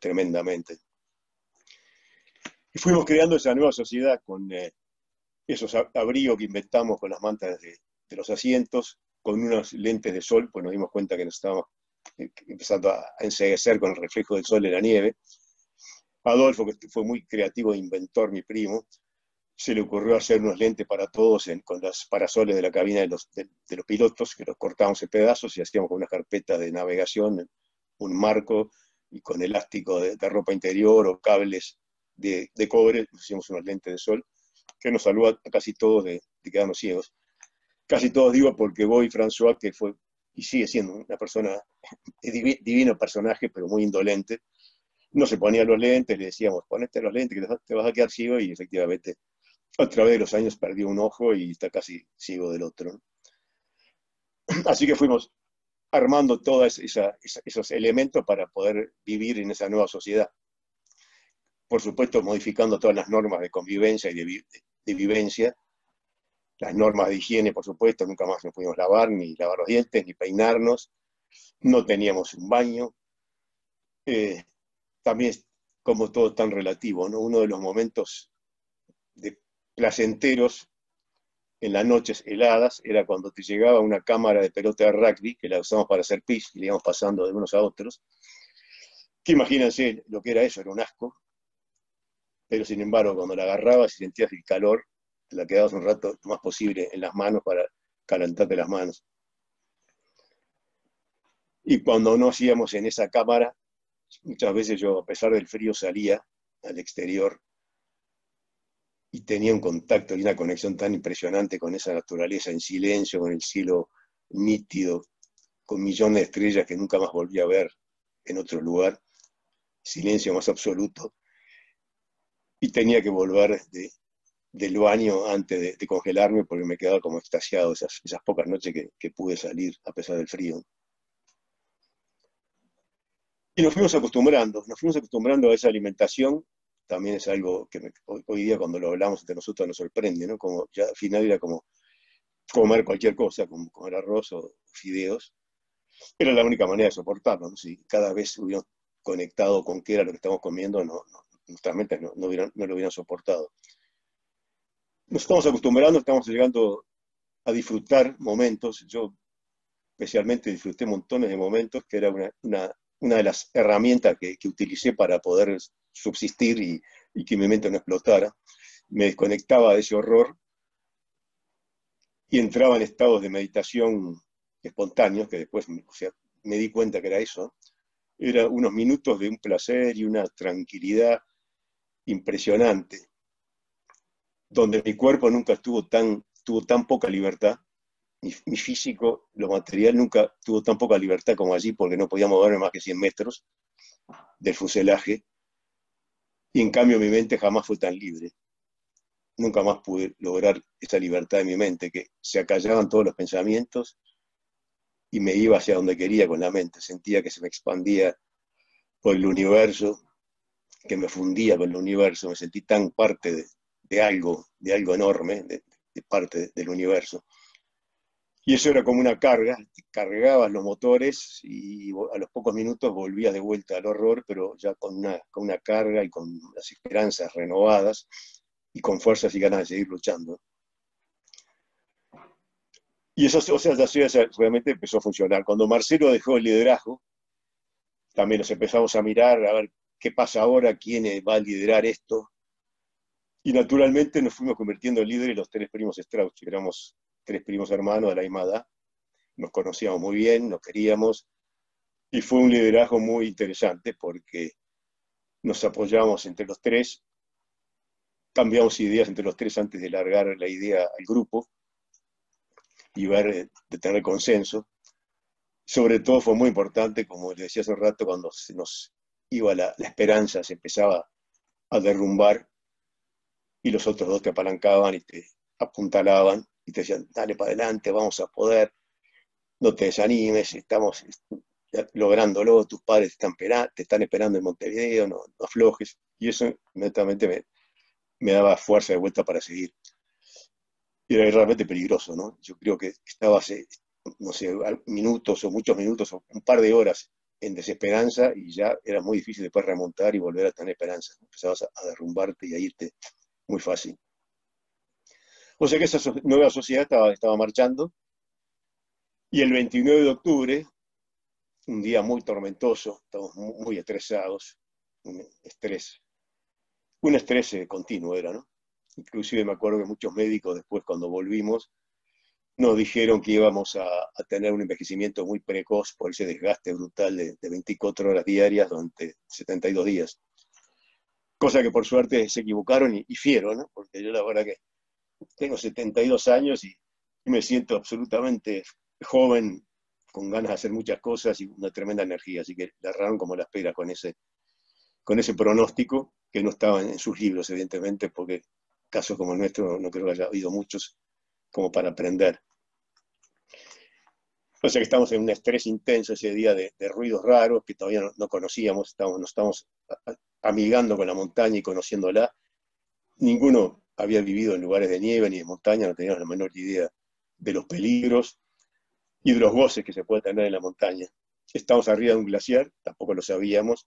tremendamente. Y fuimos creando esa nueva sociedad con eh, esos abrigos que inventamos con las mantas de, de, los asientos, con unos lentes de sol, pues nos dimos cuenta que nos estábamos eh, empezando a enseguecer con el reflejo del sol en la nieve, Adolfo, que fue muy creativo e inventor, mi primo, se le ocurrió hacer unos lentes para todos con los parasoles de la cabina de los, pilotos, que los cortábamos en pedazos y hacíamos con una carpeta de navegación, un marco y con elástico de, ropa interior o cables de, cobre, hicimos unos lentes de sol, que nos salvó a casi todos de, quedarnos ciegos. Casi todos digo porque voy François, que fue y sigue siendo una persona, divino personaje, pero muy indolente, no se ponía los lentes, le decíamos, ponete los lentes que te vas a quedar ciego y efectivamente a través de los años perdió un ojo y está casi ciego del otro. Así que fuimos armando todos esos elementos para poder vivir en esa nueva sociedad. Por supuesto, modificando todas las normas de convivencia y de, vivencia, las normas de higiene, por supuesto, nunca más nos pudimos lavar, ni lavar los dientes, ni peinarnos, no teníamos un baño, eh, también como todo tan relativo, ¿no? Uno de los momentos de placenteros en las noches heladas era cuando te llegaba una cámara de pelota de rugby, que la usamos para hacer pis y le íbamos pasando de unos a otros, que imagínense lo que era eso, era un asco, pero sin embargo cuando la agarrabas y sentías el calor, te la quedabas un rato lo más posible en las manos para calentarte las manos. Y cuando no hacíamos en esa cámara, Muchas veces yo, a pesar del frío, salía al exterior y tenía un contacto y una conexión tan impresionante con esa naturaleza en silencio, con el cielo nítido, con millones de estrellas que nunca más volví a ver en otro lugar, silencio más absoluto, y tenía que volver del baño antes de, congelarme porque me quedaba como extasiado esas, pocas noches que pude salir a pesar del frío. Y nos fuimos acostumbrando, nos fuimos acostumbrando a esa alimentación, también es algo que hoy, día cuando lo hablamos entre nosotros nos sorprende, ¿no? Como ya al final era como comer cualquier cosa, como comer arroz o fideos. era la única manera de soportarlo. Si cada vez hubiéramos conectado con qué era lo que estamos comiendo, no, no nuestras mentes no, no, lo hubieran soportado. Nos estamos acostumbrando, estamos llegando a disfrutar momentos. Yo especialmente disfruté montones de momentos, que era una, de las herramientas que, que, utilicé para poder subsistir y, que mi mente no explotara. Me desconectaba de ese horror y entraba en estados de meditación espontáneos, que después me di cuenta que era eso. Era unos minutos de un placer y una tranquilidad impresionante, donde mi cuerpo nunca tuvo tan, tuvo tan poca libertad, mi, físico, lo material nunca tuvo tan poca libertad como allí, porque no podía moverme más que 100 metros del fuselaje, y en cambio mi mente jamás fue tan libre nunca más pude lograr esa libertad de mi mente, que se acallaban todos los pensamientos y me iba hacia donde quería con la mente. Sentía que se me expandía por el universo, que me fundía con el universo, me sentí tan parte de, algo, de algo enorme, de, parte del universo. Y eso era como una carga, cargabas los motores y a los pocos minutos volvías de vuelta al horror, pero ya con una, con una carga y con las esperanzas renovadas y con fuerzas y ganas de seguir luchando. Y eso, o sea, realmente empezó a funcionar. Cuando Marcelo dejó el liderazgo, también nos empezamos a mirar a ver qué pasa ahora, quién va a liderar esto. Y naturalmente nos fuimos convirtiendo en líderes los tres primos Strauss, éramos tres primos hermanos de la misma. Nos conocíamos muy bien, nos queríamos. Y fue un liderazgo muy interesante porque nos apoyamos entre los tres cambiamos ideas entre los tres antes de largar la idea al grupo y ver, de tener consenso. Sobre todo fue muy importante, como les decía hace un rato, cuando se nos iba la, esperanza, se empezaba a derrumbar y los otros dos te apalancaban y te apuntalaban y te decían, dale para adelante, vamos a poder, no te desanimes, estamos lográndolo, tus padres te están, te están esperando en Montevideo, no, no aflojes. Y eso netamente me, me daba fuerza de vuelta para seguir. Y era realmente peligroso, ¿no? Yo creo que estaba hace, no sé, minutos o muchos minutos o un par de horas en desesperanza y ya era muy difícil después remontar y volver a tener esperanza. Empezabas a, derrumbarte y a irte muy fácil. O sea que esa nueva sociedad estaba, marchando y el 29 de octubre, un día muy tormentoso, estamos muy estresados, un estrés un estrés eh, continuo era, ¿no? Inclusive me acuerdo que muchos médicos después cuando volvimos nos dijeron que íbamos a, tener un envejecimiento muy precoz por ese desgaste brutal de, 24 horas diarias durante 72 días. Cosa que por suerte se equivocaron y, y fiero, ¿no? Porque yo la verdad que tengo 72 años y, me siento absolutamente joven, con ganas de hacer muchas cosas y una tremenda energía, así que le erraron como la espera con ese, con ese pronóstico que no estaban en sus libros, evidentemente, porque casos como el nuestro no creo que haya habido muchos como para aprender. O sea que estamos en un estrés intenso ese día de, ruidos raros que todavía no, conocíamos, estamos, nos estamos amigando con la montaña y conociéndola. Ninguno había vivido en lugares de nieve ni de montaña, no teníamos la menor idea de los peligros y de los goces que se puede tener en la montaña. Estamos arriba de un glaciar, tampoco lo sabíamos,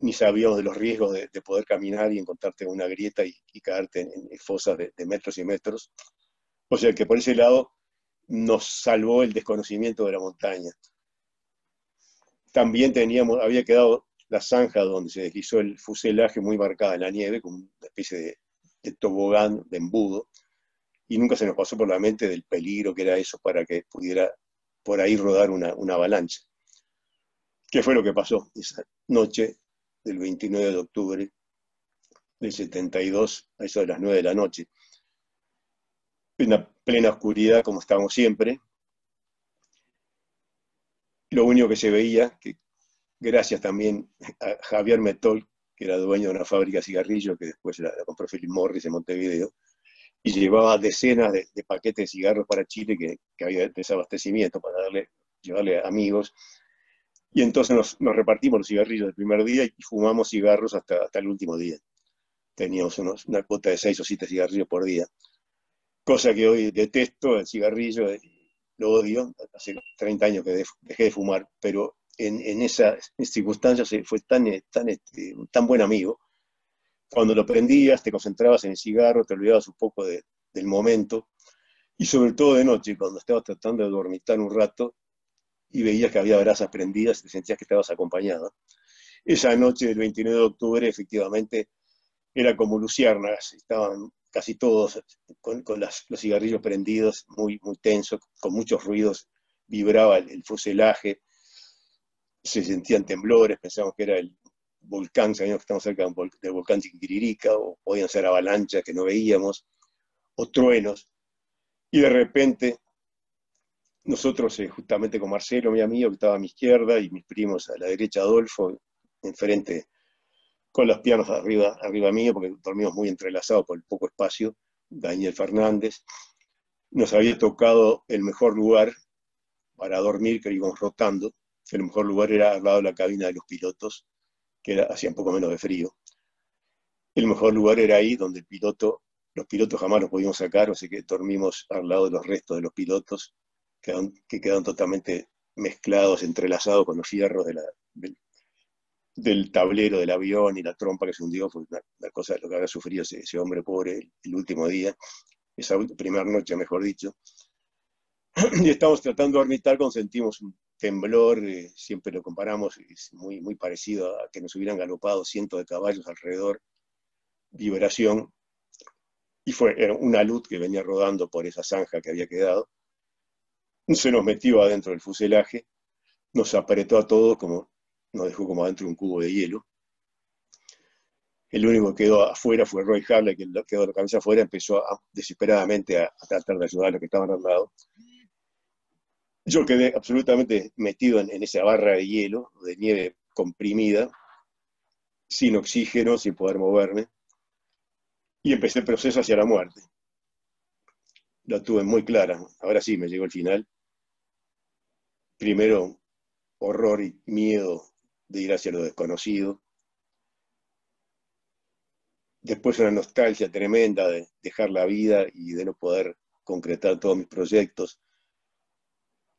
ni sabíamos de los riesgos de, poder caminar y encontrarte en una grieta y, caerte en, fosas de, metros y metros. O sea que por ese lado nos salvó el desconocimiento de la montaña. También teníamos, había quedado la zanja donde se deslizó el fuselaje muy marcada en la nieve, con una especie de, tobogán, de embudo, y nunca se nos pasó por la mente del peligro que era eso para que pudiera por ahí rodar una, avalancha. ¿Qué fue lo que pasó esa noche? del 29 de octubre del 72, a eso de las 9 de la noche. En una plena oscuridad, como estábamos siempre. Lo único que se veía, que gracias también a Javier Metol, que era dueño de una fábrica de cigarrillos, que después la, compró Philip Morris en Montevideo, y llevaba decenas de, paquetes de cigarros para Chile que, que había desabastecimiento para darle, llevarle a amigos y entonces nos, repartimos los cigarrillos del primer día y fumamos cigarros hasta, hasta el último día. Teníamos una cuota de seis o siete cigarrillos por día. Cosa que hoy detesto, el cigarrillo, lo odio, hace 30 años que dejé de fumar, pero en, en esas circunstancias fue tan, tan, este, tan buen amigo. Cuando lo prendías, te concentrabas en el cigarro, te olvidabas un poco del momento, y sobre todo de noche, cuando estabas tratando de dormitar un rato y veías que había brasas prendidas, te sentías que estabas acompañado. Esa noche del 29 de octubre, efectivamente, era como luciérnagas, estaban casi todos con, los cigarrillos prendidos, muy, muy tensos, con muchos ruidos, vibraba el, fuselaje, se sentían temblores, pensábamos que era el volcán, sabíamos que estamos cerca del volcán Chiquiririca, o podían ser avalanchas que no veíamos, o truenos, y de repente nosotros, eh, justamente con Marcelo, mi amigo, que estaba a mi izquierda, y mis primos a la derecha, Adolfo, enfrente con las piernas arriba, arriba mío, porque dormimos muy entrelazados por el poco espacio, Daniel Fernández. Nos había tocado el mejor lugar para dormir, que íbamos rotando. El mejor lugar era al lado de la cabina de los pilotos, que hacía un poco menos de frío. El mejor lugar era ahí donde el piloto, los pilotos jamás los podíamos sacar, así que dormimos al lado de los restos de los pilotos, que, que quedaron totalmente mezclados, entrelazados con los fierros de la, del tablero del avión y la trompa que se hundió, fue una, cosa lo que había sufrido ese, hombre pobre el, último día, esa primera noche, mejor dicho. Y estamos tratando de dormitar cuando sentimos un temblor, eh, siempre lo comparamos, es muy, parecido a que nos hubieran galopado cientos de caballos alrededor, vibración, y fue una luz que venía rodando por esa zanja que había quedado. Se nos metió adentro del fuselaje, nos apretó a todos como nos dejó como adentro de un cubo de hielo. El único que quedó afuera fue Roy Harley, que quedó la cabeza afuera, empezó desesperadamente a, tratar de ayudar a los que estaban al lado. Yo quedé absolutamente metido en, esa barra de hielo, de nieve comprimida, sin oxígeno, sin poder moverme, y empecé el proceso hacia la muerte. La tuve muy clara, ahora sí me llegó el final. Primero, horror y miedo de ir hacia lo desconocido. Después una nostalgia tremenda de dejar la vida y de no poder concretar todos mis proyectos.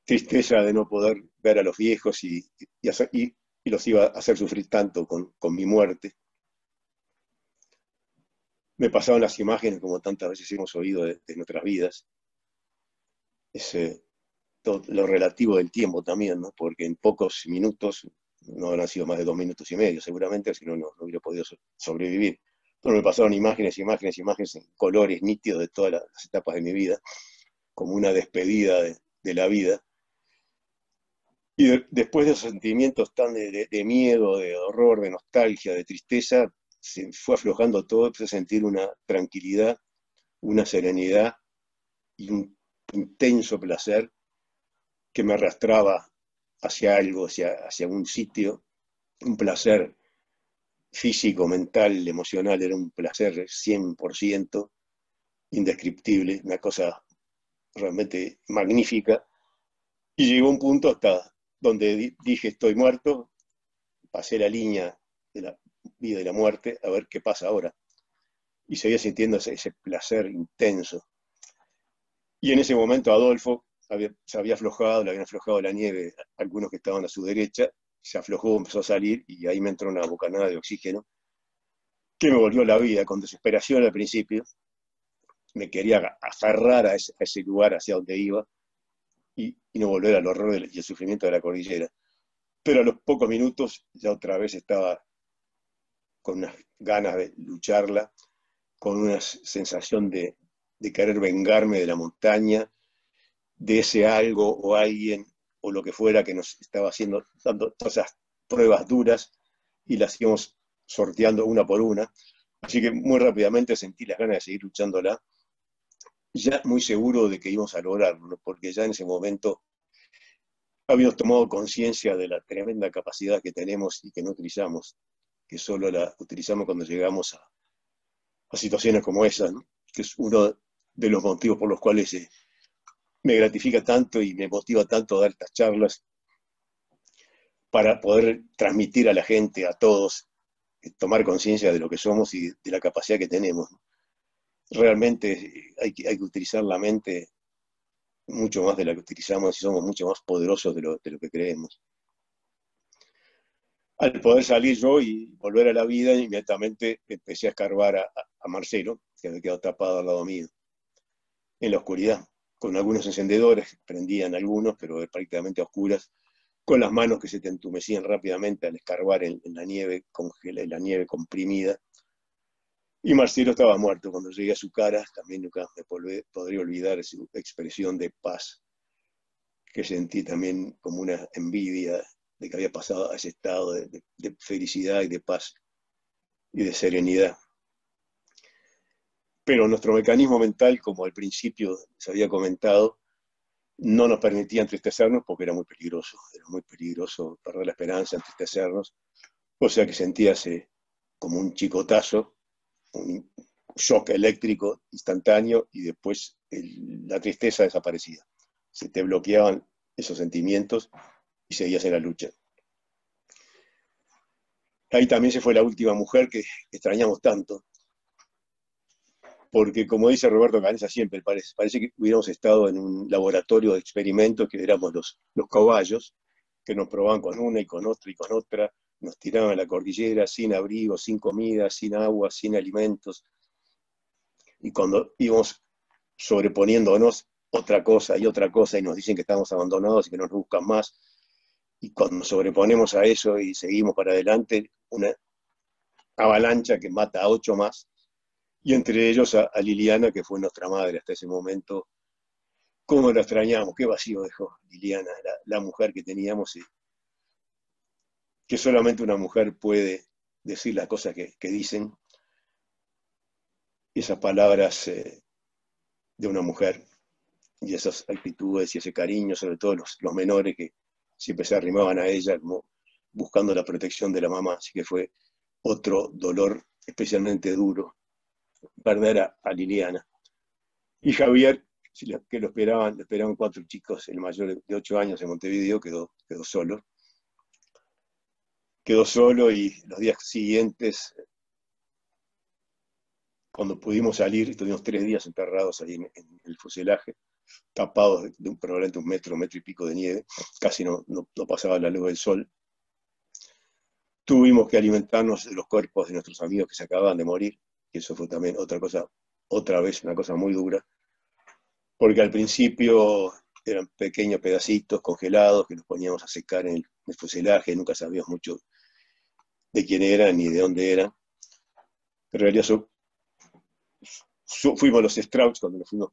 Tristeza de no poder ver a los viejos y, los iba a hacer sufrir tanto con, mi muerte. Me pasaban las imágenes como tantas veces hemos oído de, nuestras vidas. Ese, lo relativo del tiempo también, porque en pocos minutos no habrán sido más de dos minutos y medio seguramente, si no, no hubiera podido sobrevivir. Pero me pasaron imágenes, imágenes, imágenes en colores nítidos de todas las etapas de mi vida, como una despedida de, la vida. Y después de esos sentimientos tan de, miedo, de horror, de nostalgia, de tristeza, se fue aflojando todo, empecé a sentir una tranquilidad, una serenidad y un intenso placer que me arrastraba hacia algo, hacia, hacia un sitio, un placer físico, mental, emocional, era un placer 100% indescriptible, una cosa realmente magnífica. Y llegó un punto hasta donde dije estoy muerto, pasé la línea de la vida y la muerte, a ver qué pasa ahora. Y seguía sintiendo ese placer intenso. Y en ese momento Adolfo, se había aflojado, le habían aflojado la nieve algunos que estaban a su derecha, se aflojó, empezó a salir y ahí me entró una bocanada de oxígeno que me volvió la vida con desesperación al principio. Me quería aferrar a ese, lugar hacia donde iba y, no volver al horror y el sufrimiento de la cordillera. Pero a los pocos minutos ya otra vez estaba con unas ganas de lucharla, con una sensación de, de querer vengarme de la montaña, de ese algo o alguien o lo que fuera que nos estaba haciendo, dando todas esas pruebas duras y las íbamos sorteando una por una. Así que muy rápidamente sentí las ganas de seguir luchándola, ya muy seguro de que íbamos a lograrlo, porque ya en ese momento habíamos tomado conciencia de la tremenda capacidad que tenemos y que no utilizamos, que solo la utilizamos cuando llegamos a, situaciones como esa, que es uno de los motivos por los cuales eh, me gratifica tanto y me motiva tanto dar estas charlas para poder transmitir a la gente, a todos, eh, tomar conciencia de lo que somos y de la capacidad que tenemos. Realmente hay que, hay que utilizar la mente mucho más de la que utilizamos y somos mucho más poderosos de lo, que creemos. Al poder salir yo y volver a la vida, inmediatamente empecé a escarbar a, Marcelo, que había quedado tapado al lado mío, en la oscuridad, con algunos encendedores, prendían algunos, pero prácticamente a oscuras, con las manos que se te entumecían rápidamente al escarbar en, la nieve en la nieve comprimida. Y Marcelo estaba muerto. Cuando llegué a su cara, también nunca me podría olvidar esa expresión de paz que sentí también como una envidia de que había pasado a ese estado de, de felicidad y de paz y de serenidad. Pero nuestro mecanismo mental, como al principio se había comentado, no nos permitía entristecernos porque era muy peligroso, era muy peligroso perder la esperanza, entristecernos, o sea que sentíase como un chicotazo, un shock eléctrico instantáneo y después la tristeza desaparecía. Se te bloqueaban esos sentimientos y seguías en la lucha. Ahí también se fue la última mujer que extrañamos tanto, porque como dice Roberto Canesa siempre, parece, parece que hubiéramos estado en un laboratorio de experimentos que éramos los, los caballos, que nos probaban con una y con otra y con otra, nos tiraban a la cordillera sin abrigo, sin comida, sin agua, sin alimentos, y cuando íbamos sobreponiéndonos otra cosa y otra cosa y nos dicen que estamos abandonados y que nos buscan más, y cuando sobreponemos a eso y seguimos para adelante, una avalancha que mata a ocho más, y entre ellos a, Liliana, que fue nuestra madre hasta ese momento. ¿Cómo la extrañamos? ¿Qué vacío dejó Liliana, la, mujer que teníamos? Y que solamente una mujer puede decir las cosas que, dicen, esas palabras eh, de una mujer y esas actitudes y ese cariño, sobre todo los, menores que siempre se arrimaban a ella buscando la protección de la mamá, así que fue otro dolor especialmente duro perder a, Liliana. Y Javier, que lo esperaban, lo esperaban cuatro chicos, el mayor de ocho años en Montevideo, quedó, quedó solo. Quedó solo y los días siguientes, cuando pudimos salir, estuvimos tres días enterrados ahí en, el fuselaje, tapados de un, probablemente un metro, metro y pico de nieve, casi no, no, no pasaba la luz del sol. Tuvimos que alimentarnos de los cuerpos de nuestros amigos que se acababan de morir que eso fue también otra cosa, otra vez una cosa muy dura, porque al principio eran pequeños pedacitos congelados que nos poníamos a secar en el, fuselaje, nunca sabíamos mucho de quién eran ni de dónde eran. En realidad fuimos los Strauss cuando nos fuimos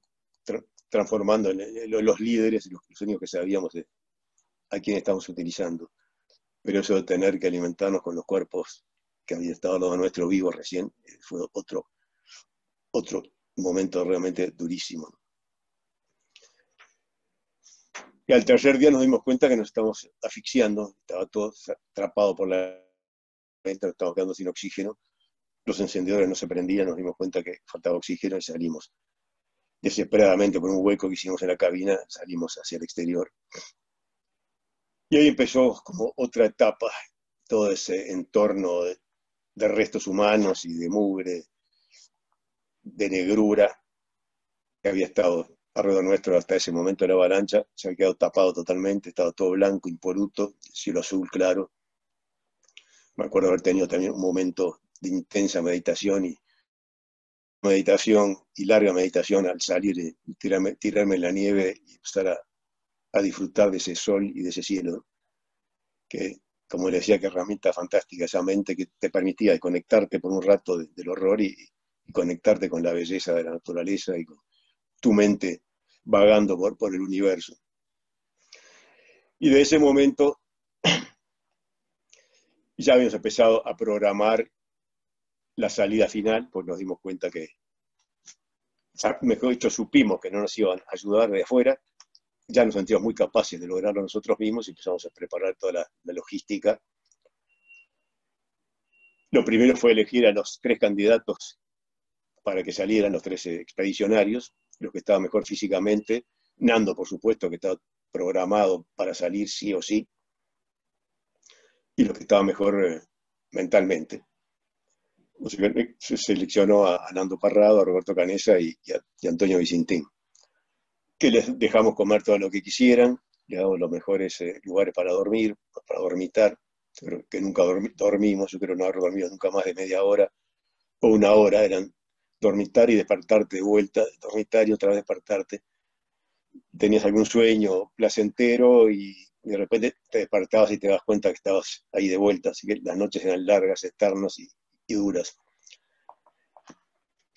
transformando en, los líderes y los, únicos que sabíamos de a quién estamos utilizando. Pero eso de tener que alimentarnos con los cuerpos que había estado al lado nuestro vivo recién, eh, fue otro, otro momento realmente durísimo. Y al tercer día nos dimos cuenta que nos estábamos asfixiando, estaba todo atrapado por la venta, estábamos quedando sin oxígeno, los encendedores no se prendían, nos dimos cuenta que faltaba oxígeno y salimos desesperadamente por un hueco que hicimos en la cabina, salimos hacia el exterior. Y ahí empezó como otra etapa, todo ese entorno de, de restos humanos y de mugre, de negrura que había estado alrededor nuestro hasta ese momento de la avalancha, se había quedado tapado totalmente, estaba todo blanco, impoluto, cielo azul claro. Me acuerdo haber tenido también un momento de intensa meditación y meditación y larga meditación al salir y tirarme, tirarme en la nieve y empezar a, a disfrutar de ese sol y de ese cielo, que como le decía, que herramienta fantástica esa mente que te permitía desconectarte por un rato del horror y, conectarte con la belleza de la naturaleza y con tu mente vagando por, por el universo. Y de ese momento ya habíamos empezado a programar la salida final, pues nos dimos cuenta que, mejor dicho, supimos que no nos iban a ayudar de afuera, ya nos sentíamos muy capaces de lograrlo nosotros mismos y empezamos a preparar toda la, logística. Lo primero fue elegir a los tres candidatos para que salieran los tres expedicionarios, los que estaban mejor físicamente, Nando, por supuesto, que estaba programado para salir sí o sí, y los que estaban mejor eh, mentalmente. Se seleccionó a, Nando Parrado, a Roberto Canesa y, a, Antonio Vicentín. que les dejamos comer todo lo que quisieran, les damos los mejores eh, lugares para dormir, para dormitar, que nunca dormimos, yo creo no haber dormido nunca más de media hora o una hora, eran dormitar y despertarte de vuelta, dormitar y otra vez despertarte. Tenías algún sueño placentero y de repente te despertabas y te das cuenta que estabas ahí de vuelta, así que las noches eran largas, externas y, duras.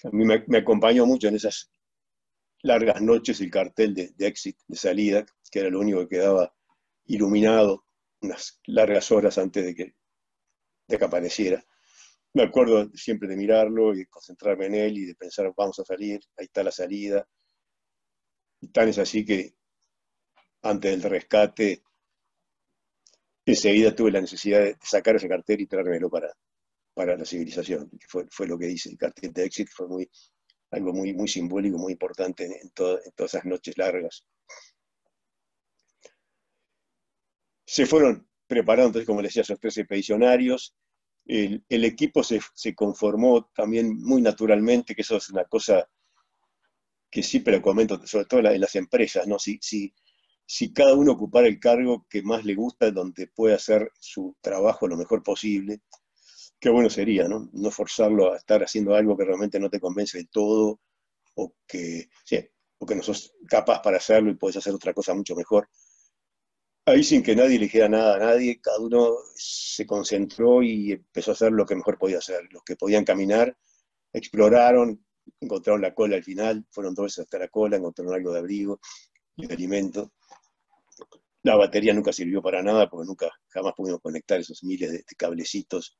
A mí me, acompañó mucho en esas largas noches el cartel de, de exit, de salida, que era lo único que quedaba iluminado unas largas horas antes de que, de que apareciera. Me acuerdo siempre de mirarlo y concentrarme en él y de pensar, vamos a salir, ahí está la salida. Y tan es así que antes del rescate, enseguida tuve la necesidad de sacar ese cartel y traérmelo para, para la civilización, fue, fue lo que hice. El cartel de Exit fue muy, algo muy, muy simbólico, muy importante en, todas esas noches largas. Se fueron preparando, como les decía, esos tres expedicionarios. El, equipo se, conformó también muy naturalmente, que eso es una cosa que siempre lo comento, sobre todo en las empresas, ¿no? Si, si, si cada uno ocupara el cargo que más le gusta, donde puede hacer su trabajo lo mejor posible, qué bueno sería, ¿no? No forzarlo a estar haciendo algo que realmente no te convence de todo, o que, sí, o que no sos capaz para hacerlo y puedes hacer otra cosa mucho mejor ahí sin que nadie le dijera nada a nadie, cada uno se concentró y empezó a hacer lo que mejor podía hacer. Los que podían caminar, exploraron, encontraron la cola al final, fueron dos veces hasta la cola, encontraron algo de abrigo y de alimento. La batería nunca sirvió para nada porque nunca, jamás pudimos conectar esos miles de cablecitos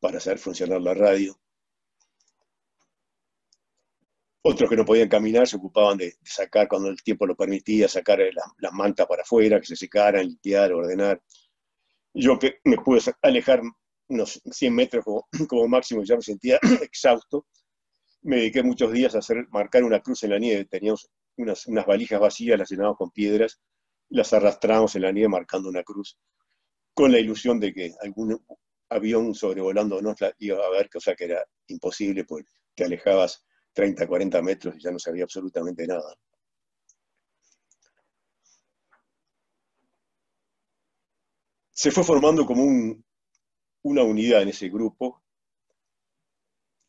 para hacer funcionar la radio. Otros que no podían caminar se ocupaban de, sacar, cuando el tiempo lo permitía, sacar las mantas para afuera, que se secaran, limpiar, ordenar. Yo que me pude alejar unos 100 metros como, máximo, ya me sentía exhausto. Me dediqué muchos días a hacer, marcar una cruz en la nieve. Teníamos unas, unas valijas vacías, las llenábamos con piedras, las arrastramos en la nieve marcando una cruz, con la ilusión de que algún avión sobrevolándonos la iba a ver, cosa que era imposible, pues te alejabas 30, 40 metros y ya no sabía absolutamente nada. Se fue formando como una unidad en ese grupo,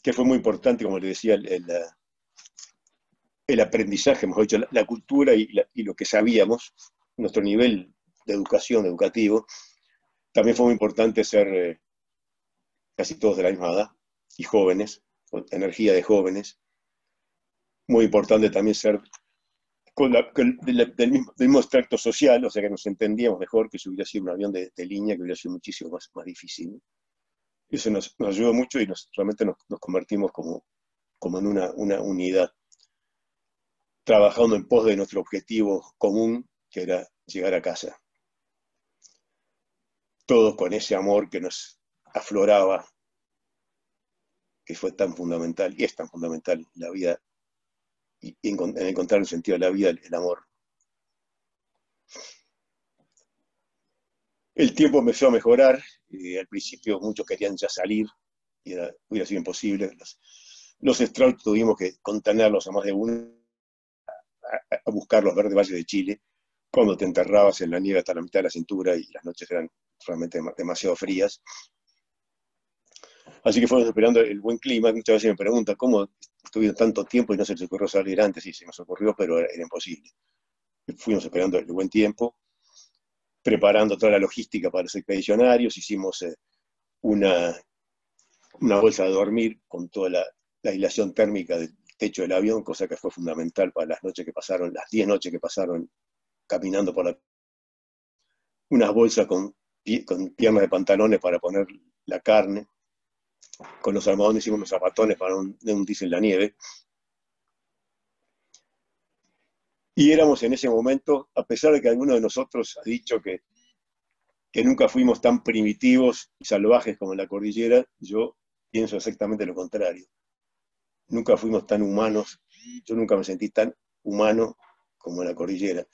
que fue muy importante, como le decía, el, el, aprendizaje, mejor dicho, la, cultura y, lo que sabíamos, nuestro nivel de educación educativo, también fue muy importante ser eh, casi todos de la misma edad y jóvenes, con energía de jóvenes, muy importante también ser con del, mismo, extracto social, o sea que nos entendíamos mejor que si hubiera sido un avión de, línea, que hubiera sido muchísimo más, más difícil. Eso nos, ayudó mucho y nos, realmente nos, convertimos como, como en una, una unidad, trabajando en pos de nuestro objetivo común, que era llegar a casa. Todos con ese amor que nos afloraba, que fue tan fundamental y es tan fundamental en la vida y en encontrar el sentido de la vida, el, amor. El tiempo empezó a mejorar, y al principio muchos querían ya salir, y era, hubiera sido imposible. Los, los tuvimos que contenerlos a más de uno, a, buscar los verdes valles de Chile, cuando te enterrabas en la nieve hasta la mitad de la cintura y las noches eran realmente demasiado frías. Así que fuimos esperando el buen clima. Muchas veces me preguntan cómo estuvieron tanto tiempo y no se les ocurrió salir antes. Sí, se nos ocurrió, pero era, imposible. Fuimos esperando el buen tiempo, preparando toda la logística para los expedicionarios. Hicimos eh, una, una bolsa de dormir con toda la, la aislación térmica del techo del avión, cosa que fue fundamental para las noches que pasaron, las 10 noches que pasaron caminando por la... Unas bolsas con, piernas de pantalones para poner la carne, con los almohadones hicimos unos zapatones para un, hundirse en la nieve. Y éramos en ese momento, a pesar de que alguno de nosotros ha dicho que, que nunca fuimos tan primitivos y salvajes como en la cordillera, yo pienso exactamente lo contrario. Nunca fuimos tan humanos, yo nunca me sentí tan humano como en la cordillera.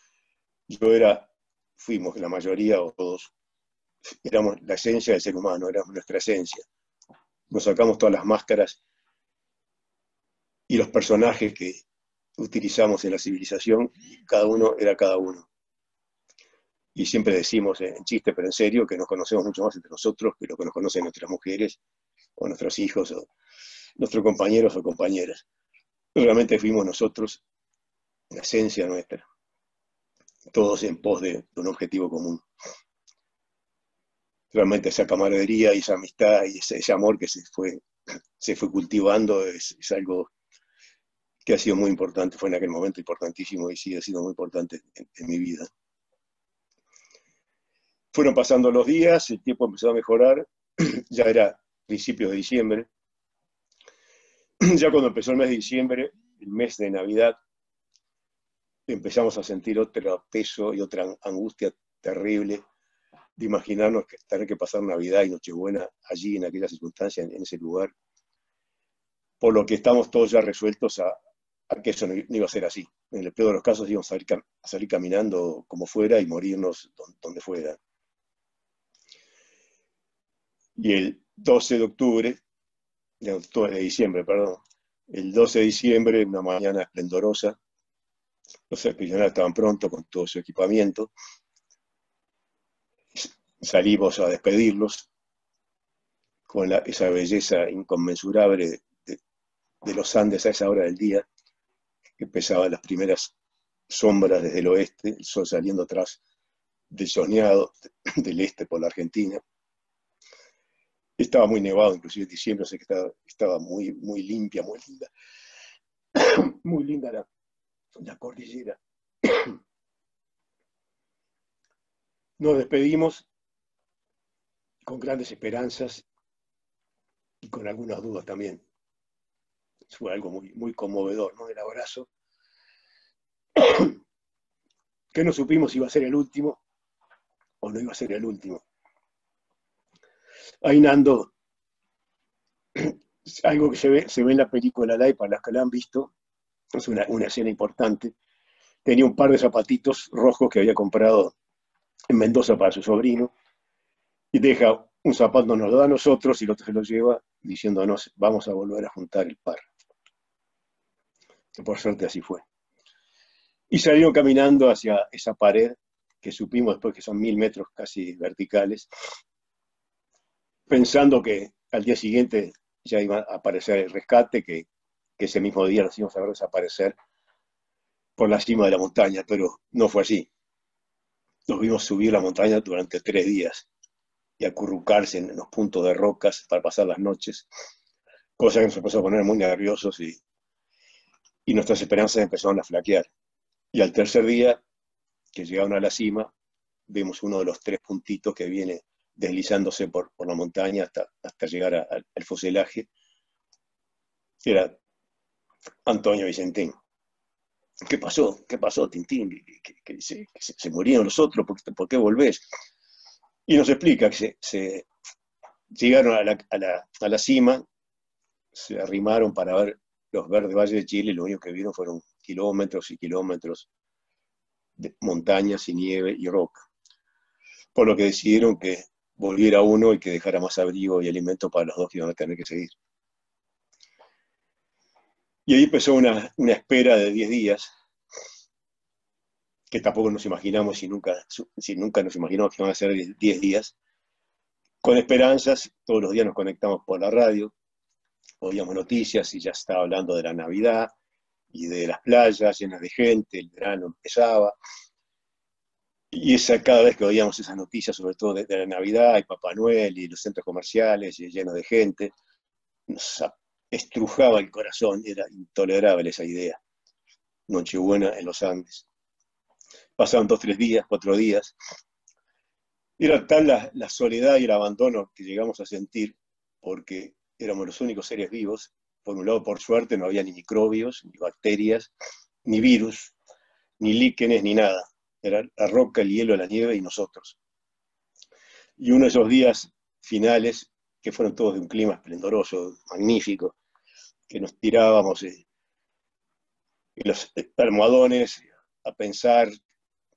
Yo era, fuimos la mayoría o todos, éramos la esencia del ser humano, éramos nuestra esencia nos sacamos todas las máscaras y los personajes que utilizamos en la civilización, cada uno era cada uno. Y siempre decimos en chiste, pero en serio, que nos conocemos mucho más entre nosotros que lo que nos conocen nuestras mujeres o nuestros hijos o nuestros compañeros o compañeras. Realmente fuimos nosotros, la esencia nuestra, todos en pos de, un objetivo común. Realmente esa camaradería y esa amistad y ese, amor que se fue, cultivando es, algo que ha sido muy importante, fue en aquel momento importantísimo y sigue siendo muy importante en mi vida. Fueron pasando los días, el tiempo empezó a mejorar, ya era principios de diciembre. Ya cuando empezó el mes de diciembre, el mes de Navidad, empezamos a sentir otro peso y otra angustia terrible de imaginarnos que tener que pasar Navidad y Nochebuena allí, en aquella circunstancia, en, ese lugar. Por lo que estamos todos ya resueltos a, que eso no, iba a ser así. En el peor de los casos íbamos a salir, caminando como fuera y morirnos donde fuera. Y el 12 de octubre, de, diciembre, perdón, el 12 de diciembre, una mañana esplendorosa, los expedicionarios estaban prontos con todo su equipamiento, salimos a despedirlos con esa belleza inconmensurable de, los Andes a esa hora del día, que empezaban las primeras sombras desde el oeste, el sol saliendo atrás del soñado del este por la Argentina. Estaba muy nevado, inclusive en diciembre, sé que estaba, muy, muy limpia, muy linda. muy linda la, la cordillera. Nos despedimos con grandes esperanzas y con algunas dudas también. Fue algo muy, muy conmovedor, ¿no? El abrazo. que no supimos si iba a ser el último o no iba a ser el último. Ahí Nando, algo que se ve, se ve en la película para los que la han visto, es una, escena importante. Tenía un par de zapatitos rojos que había comprado en Mendoza para su sobrino, y deja un zapato, nos lo da a nosotros y el otro se lo lleva diciéndonos, vamos a volver a juntar el par. Que por suerte así fue. Y salieron caminando hacia esa pared que supimos después que son mil metros casi verticales, pensando que al día siguiente ya iba a aparecer el rescate, que, ese mismo día nos íbamos a ver desaparecer por la cima de la montaña, pero no fue así. Nos vimos subir la montaña durante tres días y acurrucarse en los puntos de rocas para pasar las noches, cosa que nos empezó a poner muy nerviosos y, y nuestras esperanzas empezaron a flaquear. Y al tercer día, que llegaron a la cima, vimos uno de los tres puntitos que viene deslizándose por, la montaña hasta, hasta llegar al fuselaje, era Antonio Vicentín. ¿Qué pasó? ¿Qué pasó, Tintín? Que, se, murieron los otros, ¿por, qué volvés? Y nos explica que se, llegaron a la, a la, cima, se arrimaron para ver los verdes valles de Chile y lo único que vieron fueron kilómetros y kilómetros de montañas y nieve y roca. Por lo que decidieron que volviera uno y que dejara más abrigo y alimento para los dos que iban a tener que seguir. Y ahí empezó una, espera de 10 días, que tampoco nos imaginamos si nunca, si nunca nos imaginamos que iban a ser 10 días, con esperanzas, todos los días nos conectamos por la radio, oíamos noticias y ya estaba hablando de la Navidad y de las playas llenas de gente, el verano empezaba, y esa, cada vez que oíamos esas noticias, sobre todo de, la Navidad y Papá Noel y los centros comerciales llenos de gente, nos estrujaba el corazón, era intolerable esa idea. Nochebuena en los Andes. Pasaron dos, tres días, cuatro días. Era tal la, la soledad y el abandono que llegamos a sentir, porque éramos los únicos seres vivos. Por un lado, por suerte, no había ni microbios, ni bacterias, ni virus, ni líquenes, ni nada era la roca, el hielo, la nieve y nosotros. Y uno de esos días finales, que fueron todos de un clima esplendoroso, magnífico, que nos tirábamos eh, en los almohadones a pensar,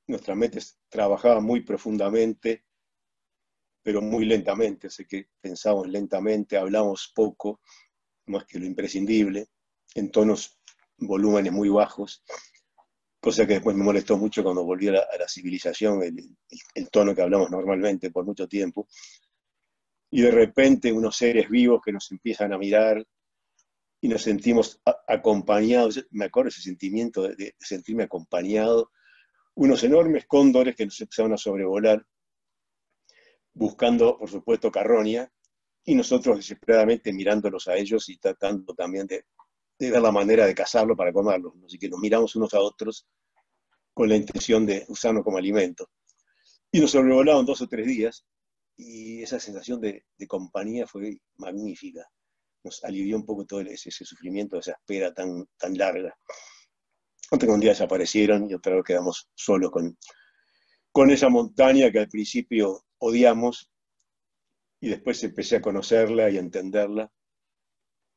nuestras mentes trabajaban muy profundamente, pero muy lentamente, así que pensamos lentamente, hablamos poco, más que lo imprescindible, en tonos volúmenes muy bajos, cosa que después me molestó mucho cuando volví a la, civilización, el, tono que hablamos normalmente por mucho tiempo. Y de repente unos seres vivos que nos empiezan a mirar y nos sentimos acompañados, me acuerdo ese sentimiento de, sentirme acompañado, unos enormes cóndores que nos empezaron a sobrevolar, buscando, por supuesto, carroña, y nosotros desesperadamente mirándolos a ellos y tratando también de, de ver la manera de cazarlo para comerlo. Así que nos miramos unos a otros con la intención de usarlo como alimento. Y nos sobrevolaron dos o tres días y esa sensación de, compañía fue magnífica. Nos alivió un poco todo ese, ese sufrimiento, esa espera tan, tan larga. Hasta que un día desaparecieron y otra vez quedamos solos con, con esa montaña que al principio odiamos y después empecé a conocerla y a entenderla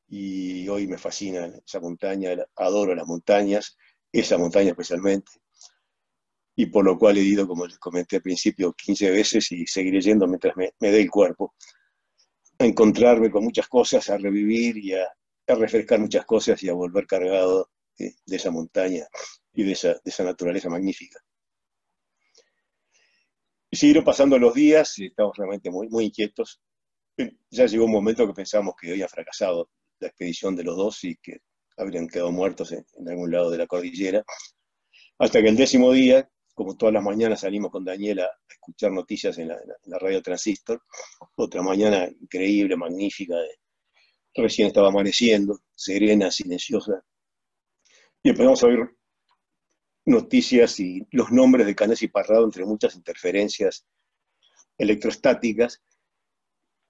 y hoy me fascina esa montaña, adoro las montañas, esa montaña especialmente, y por lo cual he ido, como les comenté al principio, 15 veces y seguiré yendo mientras me, dé el cuerpo, a encontrarme con muchas cosas, a revivir y a, refrescar muchas cosas y a volver cargado de, esa montaña y de esa, naturaleza magnífica. Y siguieron pasando los días y estamos realmente muy, muy inquietos. Ya llegó un momento que pensamos que había fracasado la expedición de los dos y que habrían quedado muertos en, algún lado de la cordillera. Hasta que el décimo día, como todas las mañanas salimos con Daniela a escuchar noticias en la, radio Transistor, otra mañana increíble, magnífica, recién estaba amaneciendo, serena, silenciosa, y empezamos a oír noticias y los nombres de Canes y Parrado entre muchas interferencias electrostáticas,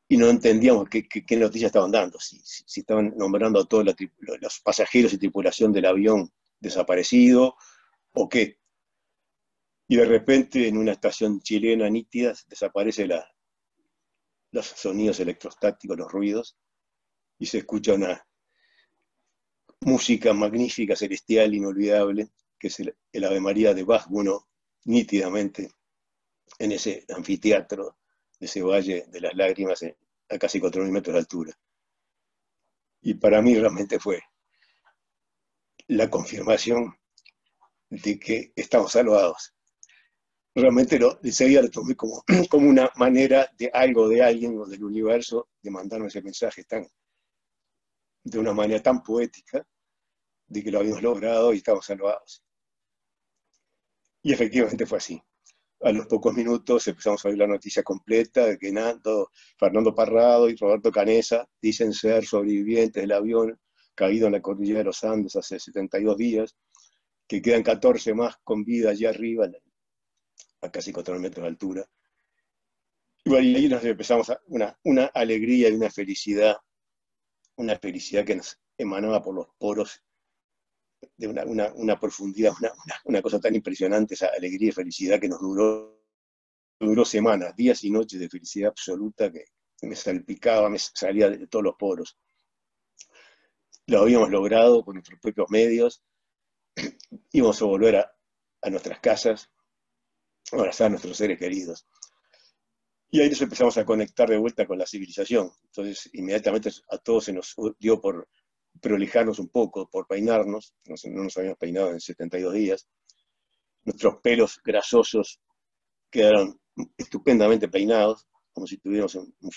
y no entendíamos qué, qué, noticias estaban dando, si, estaban nombrando a todos los, pasajeros y tripulación del avión desaparecido o qué. Y de repente en una estación chilena nítida desaparecen los sonidos electrostáticos, los ruidos, y se escucha una música magnífica, celestial, inolvidable, que es el, Ave María de Bach, bueno, nítidamente en ese anfiteatro de ese valle de las lágrimas a casi 4.000 metros de altura. Y para mí realmente fue la confirmación de que estamos salvados. Realmente lo, enseguida lo tomé como, como una manera de algo, de alguien o del universo de mandarme ese mensaje tan, de una manera tan poética de que lo habíamos logrado y estamos salvados. Y efectivamente fue así a los pocos minutos empezamos a oír la noticia completa de que Nando, Fernando Parrado y Roberto Canesa dicen ser sobrevivientes del avión caído en la cordillera de los Andes hace 72 días, que quedan 14 más con vida allá arriba, a casi 4 metros de altura. Y ahí nos empezamos a una, una alegría y una felicidad, una felicidad que nos emanaba por los poros de una, profundidad, una, cosa tan impresionante, esa alegría y felicidad que nos duró, duró semanas, días y noches de felicidad absoluta que me salpicaba, me salía de todos los poros. Lo habíamos logrado con nuestros propios medios, íbamos a volver a, nuestras casas, a abrazar a nuestros seres queridos. Y ahí nos empezamos a conectar de vuelta con la civilización. Entonces, inmediatamente a todos se nos dio por prolijarnos un poco, por peinarnos, no, nos habíamos peinado en 72 días, nuestros pelos grasosos quedaron estupendamente peinados, como si tuviéramos un, un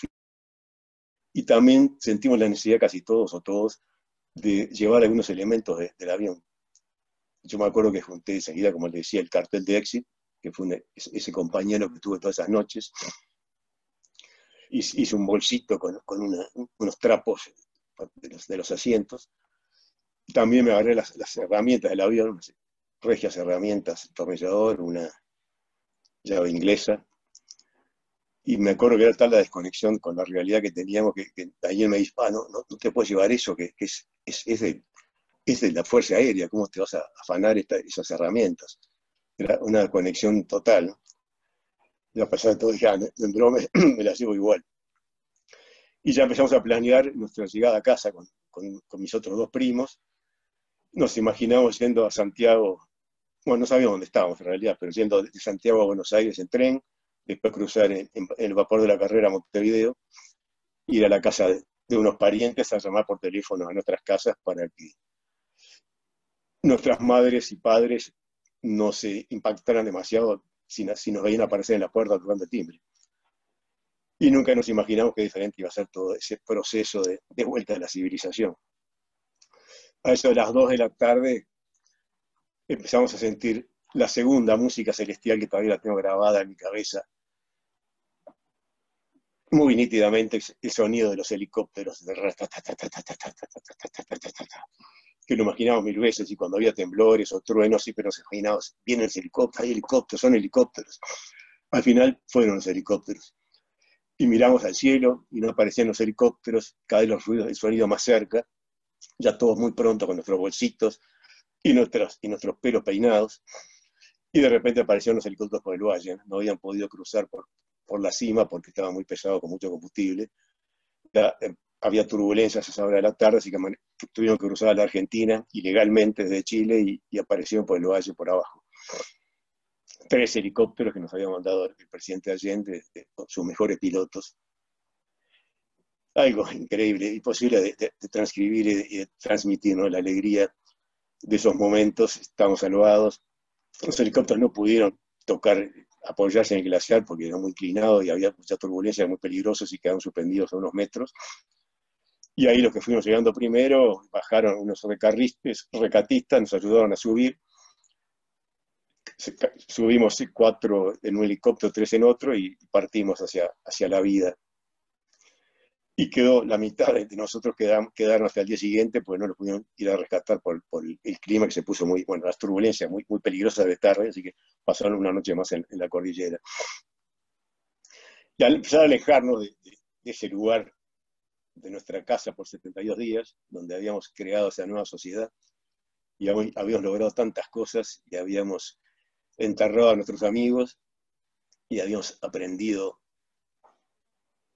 Y también sentimos la necesidad, casi todos o todos, de llevar algunos elementos del avión. Yo me acuerdo que junté enseguida, como le decía, el cartel de Exit, que fue ese compañero que tuve todas esas noches. Hice un bolsito con, unos trapos de los, asientos. También me agarré las, herramientas del avión, regias herramientas, tornillador, una llave inglesa. Y me acuerdo que era tal la desconexión con la realidad que teníamos que, que Daniel me dijo, ah, no, no, te puedes llevar eso, que, es, es, es, de, es, de, la Fuerza Aérea, ¿cómo te vas a afanar esas herramientas? Era una conexión total. Y a pesar de todo, ah, me, las llevo igual. Y ya empezamos a planear nuestra llegada a casa con, mis otros dos primos. Nos imaginamos yendo a Santiago, bueno, no sabíamos dónde estábamos en realidad, pero yendo de Santiago a Buenos Aires en tren, después cruzar en, el vapor de la carrera a Montevideo, ir a la casa de, unos parientes a llamar por teléfono a nuestras casas para que nuestras madres y padres no se impactaran demasiado si, nos veían aparecer en la puerta tocando el timbre. Y nunca nos imaginamos qué diferente iba a ser todo ese proceso de, de vuelta a la civilización. A eso de las 2 de la tarde empezamos a sentir la segunda música celestial que todavía la tengo grabada en mi cabeza, muy nítidamente el sonido de los helicópteros, que lo imaginamos mil veces, y cuando había temblores o truenos, pero nos imaginamos, vienen helicópteros, hay helicópteros, son helicópteros. Al final fueron los helicópteros. Y miramos al cielo y no aparecían los helicópteros, cada vez los ruidos, el sonido más cerca, ya todos muy pronto con nuestros bolsitos y, nuestros, pelos peinados. Y de repente aparecieron los helicópteros por el valle, no habían podido cruzar por, por la cima porque estaba muy pesado con mucho combustible. Eh, había turbulencias a esa hora de la tarde, así que, tuvieron que cruzar a la Argentina ilegalmente desde Chile y, aparecieron por el valle por abajo. Tres helicópteros que nos había mandado el presidente Allende con sus mejores pilotos. Algo increíble, imposible de, de, transcribir y de, transmitir la alegría de esos momentos. Estamos salvados. Los helicópteros no pudieron tocar apoyarse en el glaciar porque era muy inclinado y había mucha turbulencia, muy peligrosos y quedaron suspendidos a unos metros. Y ahí los que fuimos llegando primero, bajaron unos recatistas, nos ayudaron a subir. Subimos cuatro en un helicóptero, tres en otro y partimos hacia, hacia la vida y quedó la mitad de nosotros quedaron, quedaron hasta el día siguiente, pues no lo pudieron ir a rescatar por, el clima que se puso muy, bueno, las turbulencias muy, muy peligrosas de tarde, así que pasaron una noche más en, la cordillera. Y al empezar a alejarnos de, ese lugar, de nuestra casa por 72 días, donde habíamos creado esa nueva sociedad, y habíamos logrado tantas cosas, y habíamos enterrado a nuestros amigos, y habíamos aprendido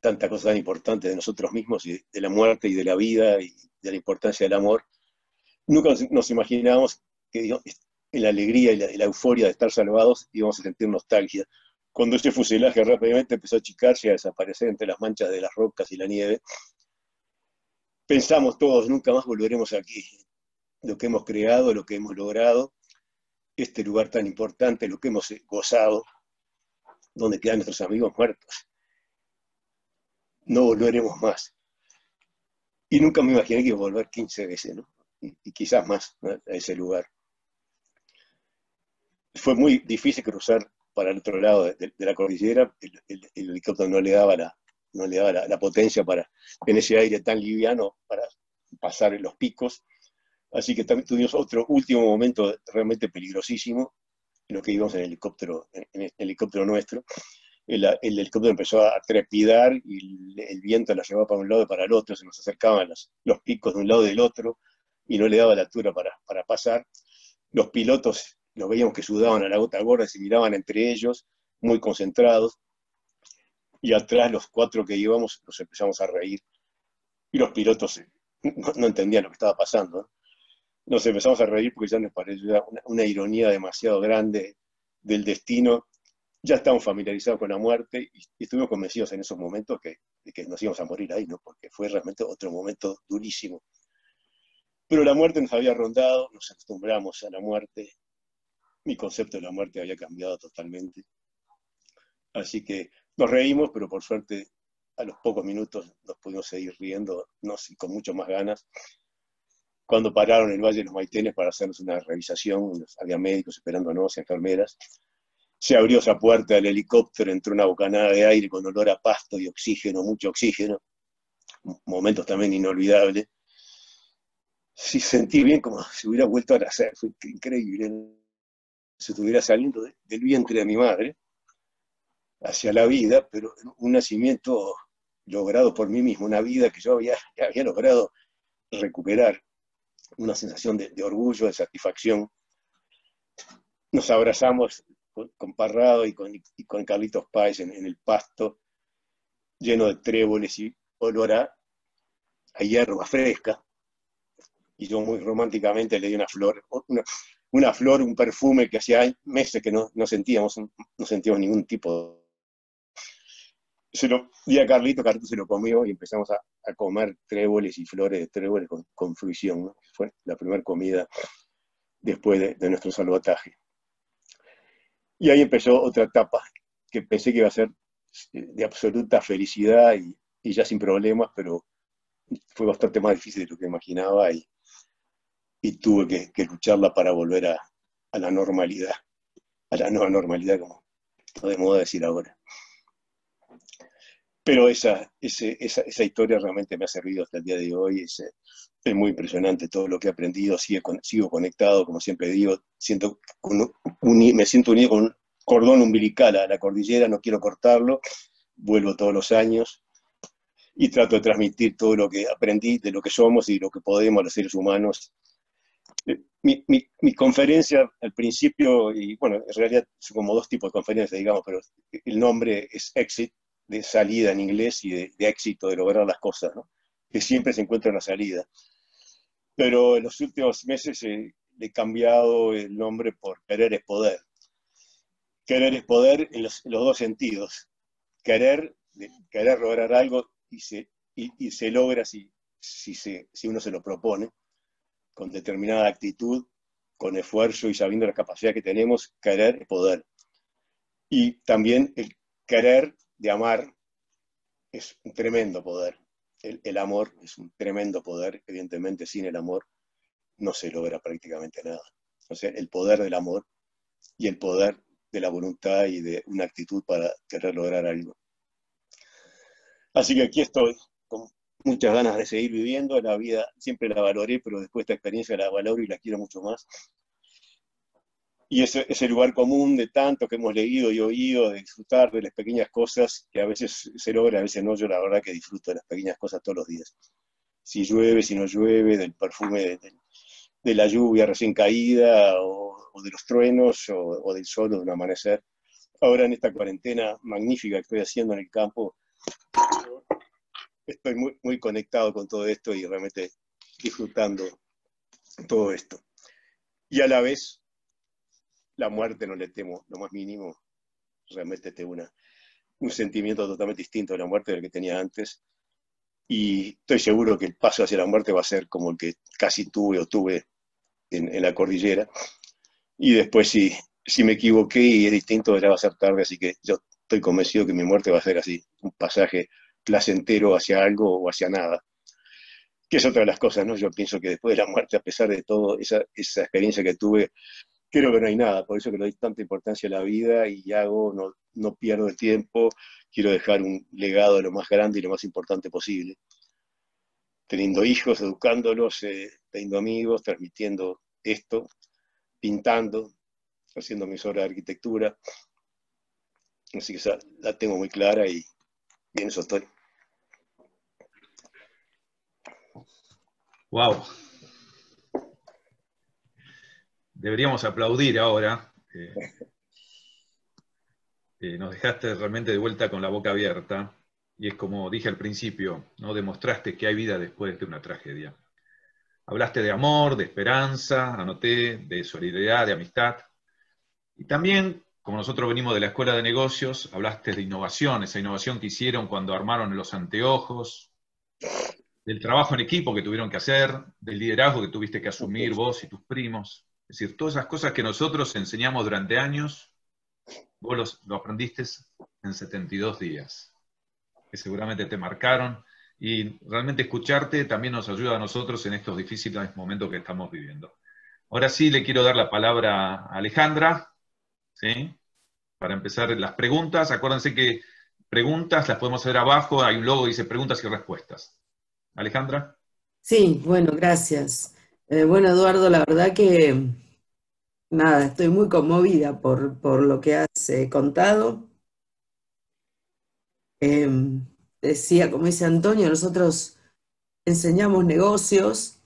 tanta cosa tan importante de nosotros mismos y de la muerte y de la vida y de la importancia del amor, nunca nos, imaginábamos que en la alegría y la, euforia de estar salvados íbamos a sentir nostalgia. Cuando ese fuselaje rápidamente empezó a achicarse y a desaparecer entre las manchas de las rocas y la nieve, pensamos todos, nunca más volveremos aquí. Lo que hemos creado, lo que hemos logrado, este lugar tan importante, lo que hemos gozado, donde quedan nuestros amigos muertos no volveremos más. Y nunca me imaginé que iba a volver 15 veces, ¿no? Y, quizás más a ese lugar. Fue muy difícil cruzar para el otro lado de, la cordillera, el, helicóptero no le daba, la, no le daba la, potencia para, en ese aire tan liviano, para pasar los picos. Así que también tuvimos otro último momento realmente peligrosísimo, en lo que íbamos en el helicóptero, en el helicóptero nuestro, el, helicóptero empezó a trepidar y el, viento la llevaba para un lado y para el otro, se nos acercaban los, los picos de un lado y del otro y no le daba la altura para, para pasar. Los pilotos los veíamos que sudaban a la gota gorda y se miraban entre ellos, muy concentrados, y atrás los cuatro que íbamos nos empezamos a reír, y los pilotos no, entendían lo que estaba pasando. Nos empezamos a reír porque ya nos parecía una, una ironía demasiado grande del destino ya estamos familiarizados con la muerte y, estuvimos convencidos en esos momentos que, de que nos íbamos a morir ahí, ¿no? porque fue realmente otro momento durísimo. Pero la muerte nos había rondado, nos acostumbramos a la muerte, mi concepto de la muerte había cambiado totalmente. Así que nos reímos, pero por suerte a los pocos minutos nos pudimos seguir riendo, no, con mucho más ganas. Cuando pararon el Valle de los Maitenes para hacernos una revisación, había médicos esperándonos, enfermeras, se abrió esa puerta del helicóptero, entró una bocanada de aire con olor a pasto y oxígeno, mucho oxígeno, momentos también inolvidables. Sí, sentí bien como si hubiera vuelto a nacer, fue increíble. Se estuviera saliendo del vientre de mi madre hacia la vida, pero un nacimiento logrado por mí mismo, una vida que yo había, logrado recuperar, una sensación de, orgullo, de satisfacción. Nos abrazamos con, Parrado y con, con Carlitos Páez en, el pasto, lleno de tréboles y olor a, hierba fresca. Y yo muy románticamente le di una flor, una, flor, un perfume que hacía meses que no, sentíamos, no sentíamos ningún tipo se lo di a Carlito, Carlito se lo comió y empezamos a, comer tréboles y flores de tréboles con, fruición. Fue la primera comida después de, nuestro salvataje. Y ahí empezó otra etapa que pensé que iba a ser de absoluta felicidad y, ya sin problemas, pero fue bastante más difícil de lo que imaginaba y, tuve que, lucharla para volver a, a la normalidad, a la nueva normalidad, como está de moda decir ahora. Pero esa, esa, historia realmente me ha servido hasta el día de hoy. Es, es muy impresionante todo lo que he aprendido. Sigo, sigo conectado, como siempre digo. Siento, me siento unido con un cordón umbilical a la cordillera, no quiero cortarlo. Vuelvo todos los años y trato de transmitir todo lo que aprendí de lo que somos y lo que podemos los seres humanos. Eh, mi, mi, mi, conferencia al principio, y bueno, en realidad son como dos tipos de conferencias, digamos, pero el nombre es Exit, de salida en inglés y de, éxito, de lograr las cosas, ¿no? que siempre se encuentra una salida. Pero en los últimos meses le he cambiado el nombre por querer es poder. Querer es poder en los, dos sentidos. Querer, querer lograr algo y se, y, se logra si, si, se, si uno se lo propone, con determinada actitud, con esfuerzo y sabiendo la capacidad que tenemos, querer es poder. Y también el querer de amar es un tremendo poder. El, amor es un tremendo poder. Evidentemente, sin el amor no se logra prácticamente nada. O sea, el poder del amor y el poder de la voluntad y de una actitud para querer lograr algo. Así que aquí estoy, con muchas ganas de seguir viviendo. La vida siempre la valoré, pero después de esta experiencia la valoro y la quiero mucho más y ese, ese, lugar común de tanto que hemos leído y oído, de disfrutar de las pequeñas cosas, que a veces se logra, a veces no, yo la verdad que disfruto de las pequeñas cosas todos los días. Si llueve, si no llueve, del perfume de, la lluvia recién caída, o, de los truenos, o, del sol o de un amanecer. Ahora en esta cuarentena magnífica que estoy haciendo en el campo, estoy muy, muy conectado con todo esto y realmente disfrutando todo esto. Y a la vez la muerte no le temo lo más mínimo, realmente tengo una, un sentimiento totalmente distinto de la muerte del que tenía antes. Y estoy seguro que el paso hacia la muerte va a ser como el que casi tuve o tuve en, la cordillera. Y después si, si me equivoqué y es distinto, ya va a ser tarde, así que yo estoy convencido que mi muerte va a ser así, un pasaje placentero hacia algo o hacia nada. Que es otra de las cosas, ¿no? Yo pienso que después de la muerte, a pesar de todo, esa, esa experiencia que tuve, creo que no hay nada, por eso que le doy tanta importancia a la vida y hago, no, no pierdo el tiempo, quiero dejar un legado lo más grande y lo más importante posible. Teniendo hijos, educándolos, eh, teniendo amigos, transmitiendo esto, pintando, haciendo mis obras de arquitectura. Así que la tengo muy clara y, y en eso estoy. Wow, deberíamos aplaudir ahora. Eh, eh, nos dejaste realmente de vuelta con la boca abierta y es como dije al principio, ¿no? demostraste que hay vida después de una tragedia. Hablaste de amor, de esperanza, anoté, de solidaridad, de amistad. Y también, como nosotros venimos de la escuela de negocios, hablaste de innovación, esa innovación que hicieron cuando armaron los anteojos, del trabajo en equipo que tuvieron que hacer, del liderazgo que tuviste que asumir vos y tus primos. Es decir, todas esas cosas que nosotros enseñamos durante años, vos los, lo aprendiste en 72 días, que seguramente te marcaron, y realmente escucharte también nos ayuda a nosotros en estos difíciles momentos que estamos viviendo. Ahora sí le quiero dar la palabra a Alejandra, ¿sí? para empezar las preguntas. Acuérdense que preguntas las podemos hacer abajo, hay un logo que dice preguntas y respuestas. Alejandra. Sí, bueno, gracias. Eh, bueno, Eduardo, la verdad que nada, estoy muy conmovida por, lo que has eh, contado. Em, decía, como dice Antonio, nosotros enseñamos negocios,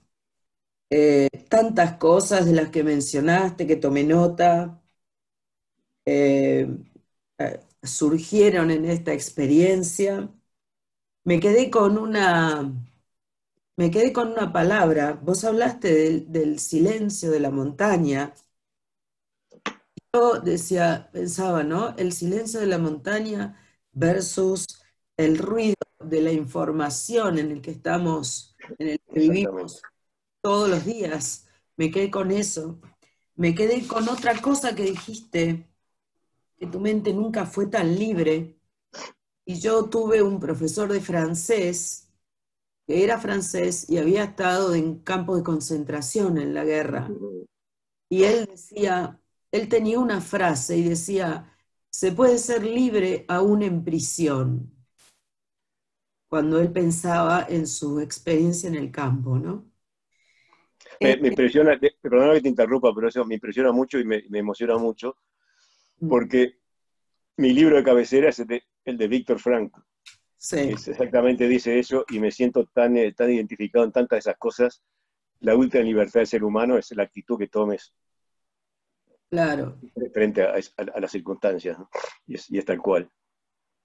eh, tantas cosas de las que mencionaste, que tomé nota, surgieron en esta experiencia. Me quedé con una me quedé con una palabra. Vos hablaste del, silencio de la montaña. Yo decía, pensaba, ¿no? El silencio de la montaña versus el ruido de la información en el que estamos, en el que vivimos todos los días. Me quedé con eso. me quedé con otra cosa que dijiste, que tu mente nunca fue tan libre. Y yo tuve un profesor de francés, que era francés y había estado en campos de concentración en la guerra. Y él decía, él tenía una frase y decía, se puede ser libre aún en prisión, cuando él pensaba en su experiencia en el campo, ¿no? Me, eh, impresiona, perdóname que te interrumpa, pero eso me impresiona mucho y me, emociona mucho, mm. porque mi libro de cabecera es el de, Víctor Frank. Sí. exactamente dice eso y me siento tan, eh, tan identificado en tantas de esas cosas. La última libertad del ser humano es la actitud que tomes claro. frente a, las circunstancias, y, es, tal cual.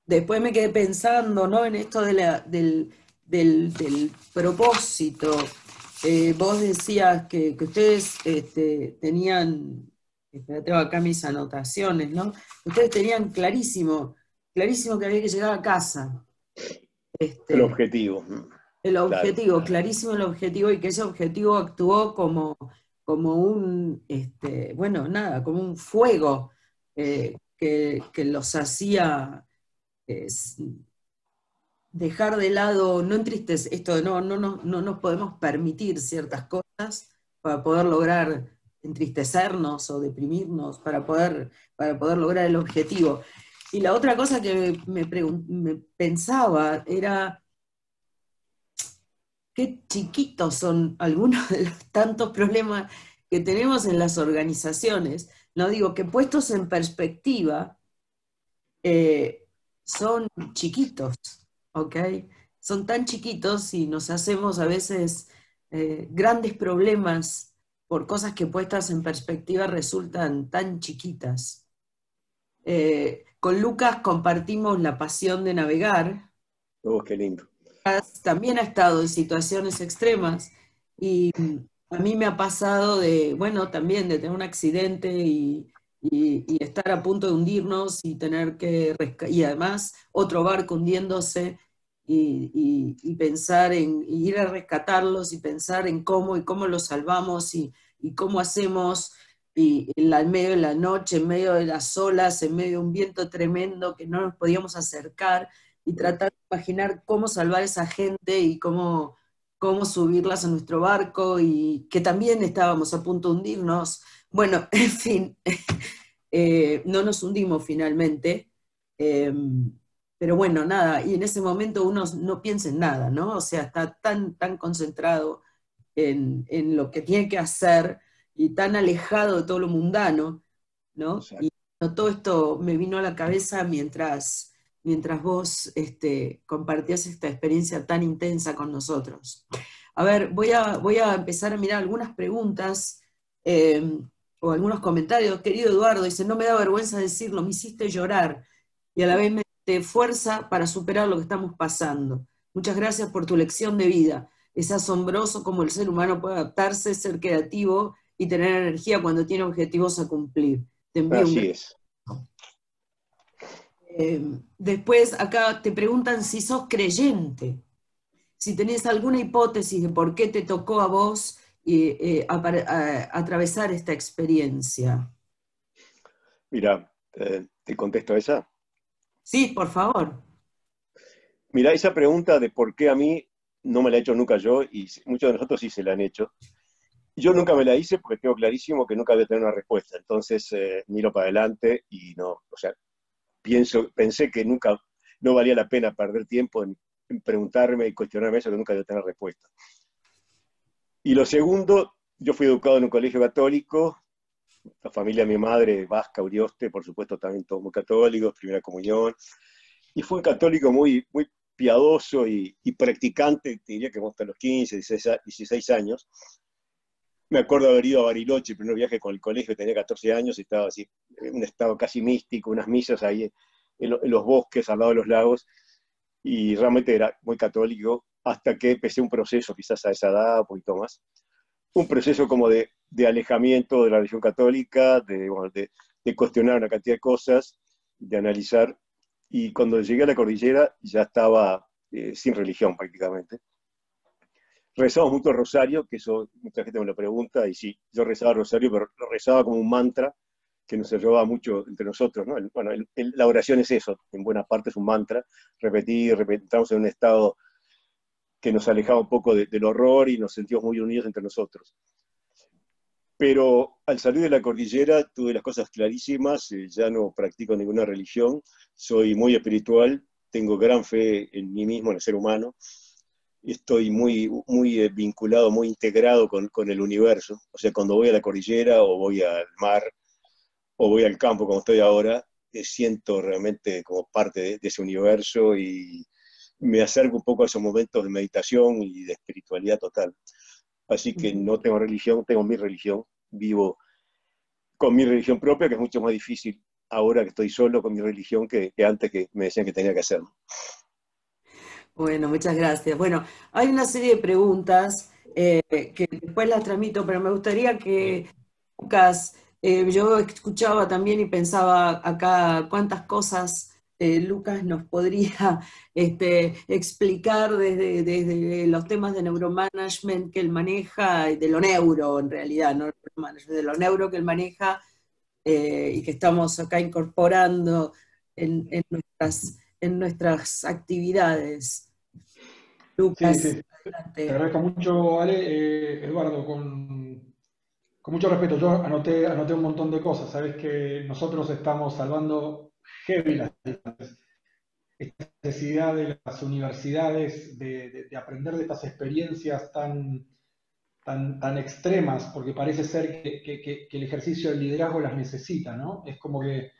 Después me quedé pensando ¿no? en esto de la, del, del, del propósito eh, vos decías que, ustedes este, tenían, tengo acá mis anotaciones, ¿no? Ustedes tenían clarísimo, clarísimo que había que llegar a casa. Este, el objetivo. El objetivo, clarísimo el objetivo, y que ese objetivo actuó como, como un, este, bueno, nada, como un fuego eh, que, los hacía dejar de lado, no entristecer, esto no, no, no, no nos podemos permitir ciertas cosas para poder lograr entristecernos o deprimirnos, para poder, para poder lograr el objetivo. Y la otra cosa que me, pensaba era, qué chiquitos son algunos de los tantos problemas que tenemos en las organizaciones. No digo que puestos en perspectiva, eh, son chiquitos. ¿ok? Son tan chiquitos y nos hacemos a veces eh, grandes problemas por cosas que puestas en perspectiva resultan tan chiquitas. Eh, con Lucas compartimos la pasión de navegar. Oh, qué lindo. También ha estado en situaciones extremas y a mí me ha pasado de, bueno, también de tener un accidente y, y, estar a punto de hundirnos y tener que, y además otro barco hundiéndose y, y, pensar en ir a rescatarlos y pensar en cómo y cómo los salvamos y, cómo hacemos y en, medio de la noche, en medio de las olas, en medio de un viento tremendo que no nos podíamos acercar y tratar de imaginar cómo salvar a esa gente y cómo, cómo subirlas a nuestro barco y que también estábamos a punto de hundirnos bueno, en fin, eh, no nos hundimos finalmente, em, pero bueno, nada, y en ese momento uno no piensa en nada, ¿no? O sea, está tan, tan concentrado en, lo que tiene que hacer y tan alejado de todo lo mundano, ¿no? Y todo esto me vino a la cabeza mientras, mientras vos este, compartías esta experiencia tan intensa con nosotros. A ver, voy a, voy a empezar a mirar algunas preguntas. Em, o algunos comentarios, querido Eduardo, dice, no me da vergüenza decirlo, me hiciste llorar y a la vez me diste fuerza para superar lo que estamos pasando. Muchas gracias por tu lección de vida. Es asombroso cómo el ser humano puede adaptarse, ser creativo y tener energía cuando tiene objetivos a cumplir. Te envío Así es. Eh, después acá te preguntan si sos creyente, si tenés alguna hipótesis de por qué te tocó a vos y, eh, atravesar esta experiencia? Mira, eh, ¿te contesto esa? Sí, por favor. Mira, esa pregunta de por qué a mí no me la he hecho nunca yo, y muchos de nosotros sí se la han hecho. Yo nunca me la hice porque tengo clarísimo que nunca voy a tener una respuesta. Entonces eh, miro para adelante y no, o sea, pienso, pensé que nunca, no valía la pena perder tiempo en, en preguntarme y cuestionarme eso que nunca voy a tener respuesta. Y lo segundo, yo fui educado en un colegio católico, la familia de mi madre, vasca, Urioste, por supuesto también todos muy católicos, primera comunión, y fue un católico muy, muy piadoso y, practicante, diría que hasta los 15, 16, años. Me acuerdo haber ido a Bariloche, el primer viaje con el colegio, tenía 14 años, y estaba así, un estado casi místico, unas misas ahí en, los bosques, al lado de los lagos, y realmente era muy católico, hasta que empecé un proceso, quizás a esa edad, un poquito más, un proceso como de, alejamiento de la religión católica, de, de, cuestionar una cantidad de cosas, de analizar, y cuando llegué a la cordillera ya estaba eh, sin religión prácticamente. Rezamos mucho rosario, que eso mucha gente me lo pregunta, y sí, yo rezaba rosario, pero rezaba como un mantra que nos ayudaba mucho entre nosotros. ¿no? Bueno, la oración es eso, en buena parte es un mantra, repetir, repetir, estamos en un estado que nos alejaba un poco del horror y nos sentíamos muy unidos entre nosotros. Pero al salir de la cordillera tuve las cosas clarísimas, eh, ya no practico ninguna religión, soy muy espiritual, tengo gran fe en mí mismo, en el ser humano, estoy muy, muy eh, vinculado, muy integrado con, con, el universo. O sea, cuando voy a la cordillera o voy al mar o voy al campo como estoy ahora, eh, siento realmente como parte de, de, ese universo y me acerco un poco a esos momentos de meditación y de espiritualidad total. Así que no tengo religión, tengo mi religión, vivo con mi religión propia, que es mucho más difícil ahora que estoy solo con mi religión que, antes que me decían que tenía que hacerlo. Bueno, muchas gracias. Bueno, hay una serie de preguntas eh, que después las transmito, pero me gustaría que, Lucas, eh, yo escuchaba también y pensaba acá cuántas cosas eh, Lucas nos podría este, explicar desde, desde, los temas de neuromanagement que él maneja, de lo neuro en realidad, no de lo neuro que él maneja y que estamos acá incorporando en, nuestras, en nuestras actividades. Lucas, Te agradezco mucho, Ale. Eh, Eduardo, con, con mucho respeto, yo anoté, anoté un montón de cosas. Sabes que nosotros estamos salvando esta necesidad de las universidades de, aprender de estas experiencias tan, tan, tan extremas, porque parece ser que, el ejercicio del liderazgo las necesita, ¿no? Es como que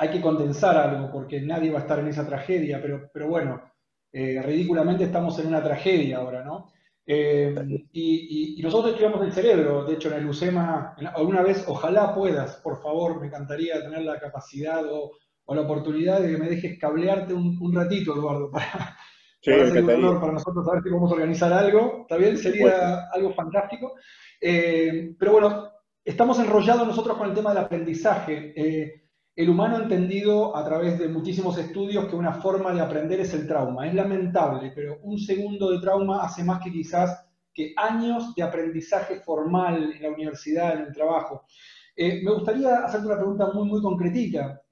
hay que condensar algo, porque nadie va a estar en esa tragedia, pero, pero bueno, eh, ridículamente estamos en una tragedia ahora, ¿no? Eh, y, nosotros estudiamos el cerebro, de hecho en el UCEMA, alguna vez, ojalá puedas, por favor, me encantaría tener la capacidad o, o la oportunidad de que me dejes cablearte un, ratito, Eduardo, para, para nosotros saber si a organizar algo. ¿Está bien? Sería algo fantástico. Eh, pero bueno, estamos enrollados nosotros con el tema del aprendizaje. Eh, el humano ha entendido a través de muchísimos estudios que una forma de aprender es el trauma. Es lamentable, pero un segundo de trauma hace más que quizás que años de aprendizaje formal en la universidad, en el trabajo. Eh, me gustaría hacerte una pregunta muy, muy concretita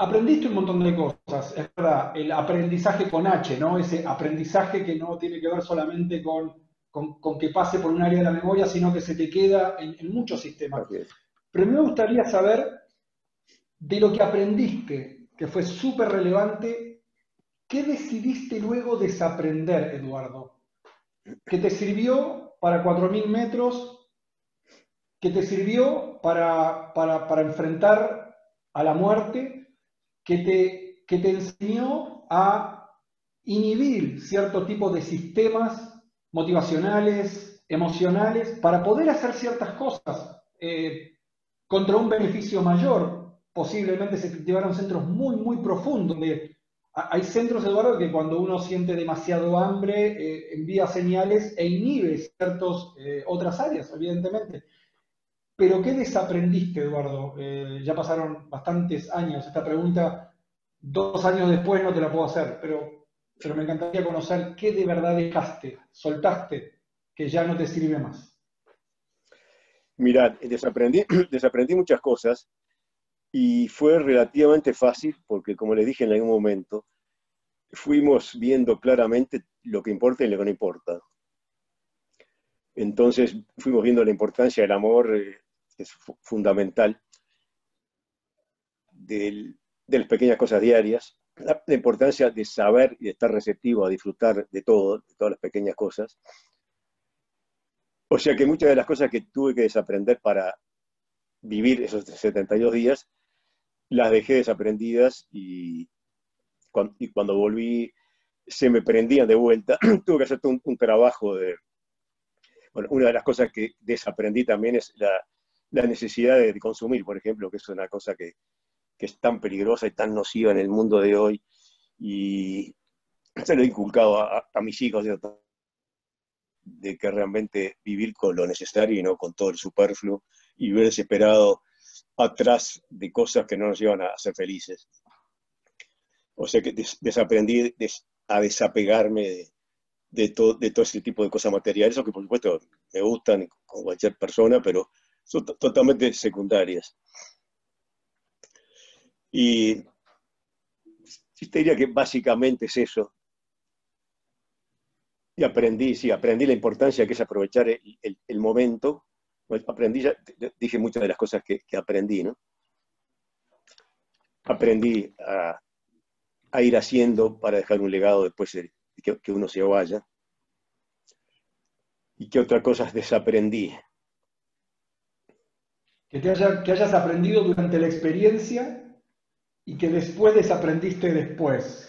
aprendiste un montón de cosas, es verdad, el aprendizaje con H, ¿no? Ese aprendizaje que no tiene que ver solamente con, con, que pase por un área de la memoria, sino que se te queda en, muchos sistemas. Pero me gustaría saber de lo que aprendiste, que fue súper relevante, ¿qué decidiste luego desaprender, Eduardo? ¿Qué te sirvió para 4.000 metros? ¿Qué te sirvió para, para, para enfrentar a la muerte? que te, que te enseñó a inhibir cierto tipo de sistemas motivacionales, emocionales, para poder hacer ciertas cosas eh, contra un beneficio mayor. Posiblemente se cultivaron centros muy, muy profundos, donde hay centros, Eduardo, que cuando uno siente demasiado hambre, eh, envía señales e inhibe ciertas eh, otras áreas, evidentemente. Pero ¿qué desaprendiste, Eduardo? Eh, ya pasaron bastantes años. Esta pregunta, dos años después no te la puedo hacer, pero, pero me encantaría conocer qué de verdad dejaste, soltaste, que ya no te sirve más. Mirad, desaprendí, desaprendí muchas cosas y fue relativamente fácil porque, como les dije en algún momento, fuimos viendo claramente lo que importa y lo que no importa. Entonces fuimos viendo la importancia del amor, eh, es fundamental, de las pequeñas cosas diarias, la, importancia de saber y de estar receptivo a disfrutar de todo, de todas las pequeñas cosas. O sea que muchas de las cosas que tuve que desaprender para vivir esos 72 días, las dejé desaprendidas y cuando, volví se me prendían de vuelta. tuve que hacer un, trabajo de... Bueno, una de las cosas que desaprendí también es la, la necesidad de consumir, por ejemplo, que es una cosa que, es tan peligrosa y tan nociva en el mundo de hoy. Y se lo he inculcado a, mis hijos de, que realmente vivir con lo necesario y no con todo el superfluo y vivir desesperado atrás de cosas que no nos llevan a ser felices. O sea que desaprendí a desapegarme de, de todo ese tipo de cosas materiales, que por supuesto me gustan con cualquier persona, pero son totalmente secundarias. Y te diría que básicamente es eso. Y aprendí, aprendí la importancia que es aprovechar el, momento. Aprendí, ya, dije muchas de las cosas que, aprendí, ¿no? Aprendí a, ir haciendo para dejar un legado después de que, que uno se vaya. ¿Y qué otras cosas desaprendí? Que, te que hayas aprendido durante la experiencia y que después desaprendiste después.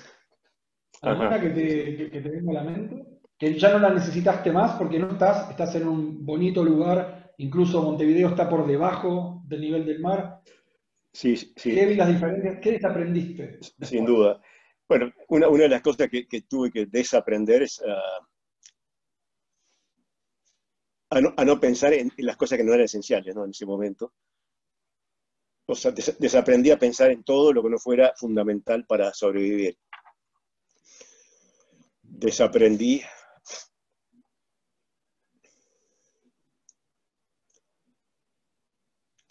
¿Alguna que te, que, te venga a la mente? Que ya no la necesitaste más porque no estás, estás en un bonito lugar, incluso Montevideo está por debajo del nivel del mar. Sí, sí. ¿Qué las diferencias? ¿Qué desaprendiste? Sin duda. Bueno, una, una, de las cosas que, que tuve que desaprender es uh, a, no, a, no, pensar en, las cosas que no eran esenciales ¿no? en ese momento o sea, desaprendí a pensar en todo lo que no fuera fundamental para sobrevivir. Desaprendí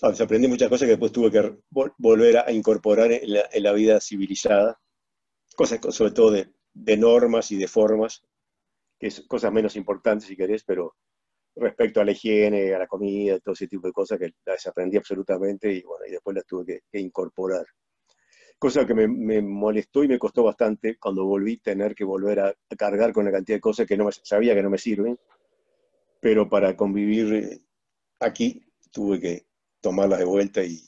ah, desaprendí muchas cosas que después tuve que volver a incorporar en la, vida civilizada, cosas sobre todo de, de, normas y de formas, que es cosas menos importantes si querés, pero respecto a la higiene, a la comida, todo ese tipo de cosas que las aprendí absolutamente y, bueno, y después las tuve que, incorporar. Cosa que me, molestó y me costó bastante cuando volví tener que volver a, cargar con la cantidad de cosas que no me, sabía que no me sirven, pero para convivir eh, aquí tuve que tomarlas de vuelta y,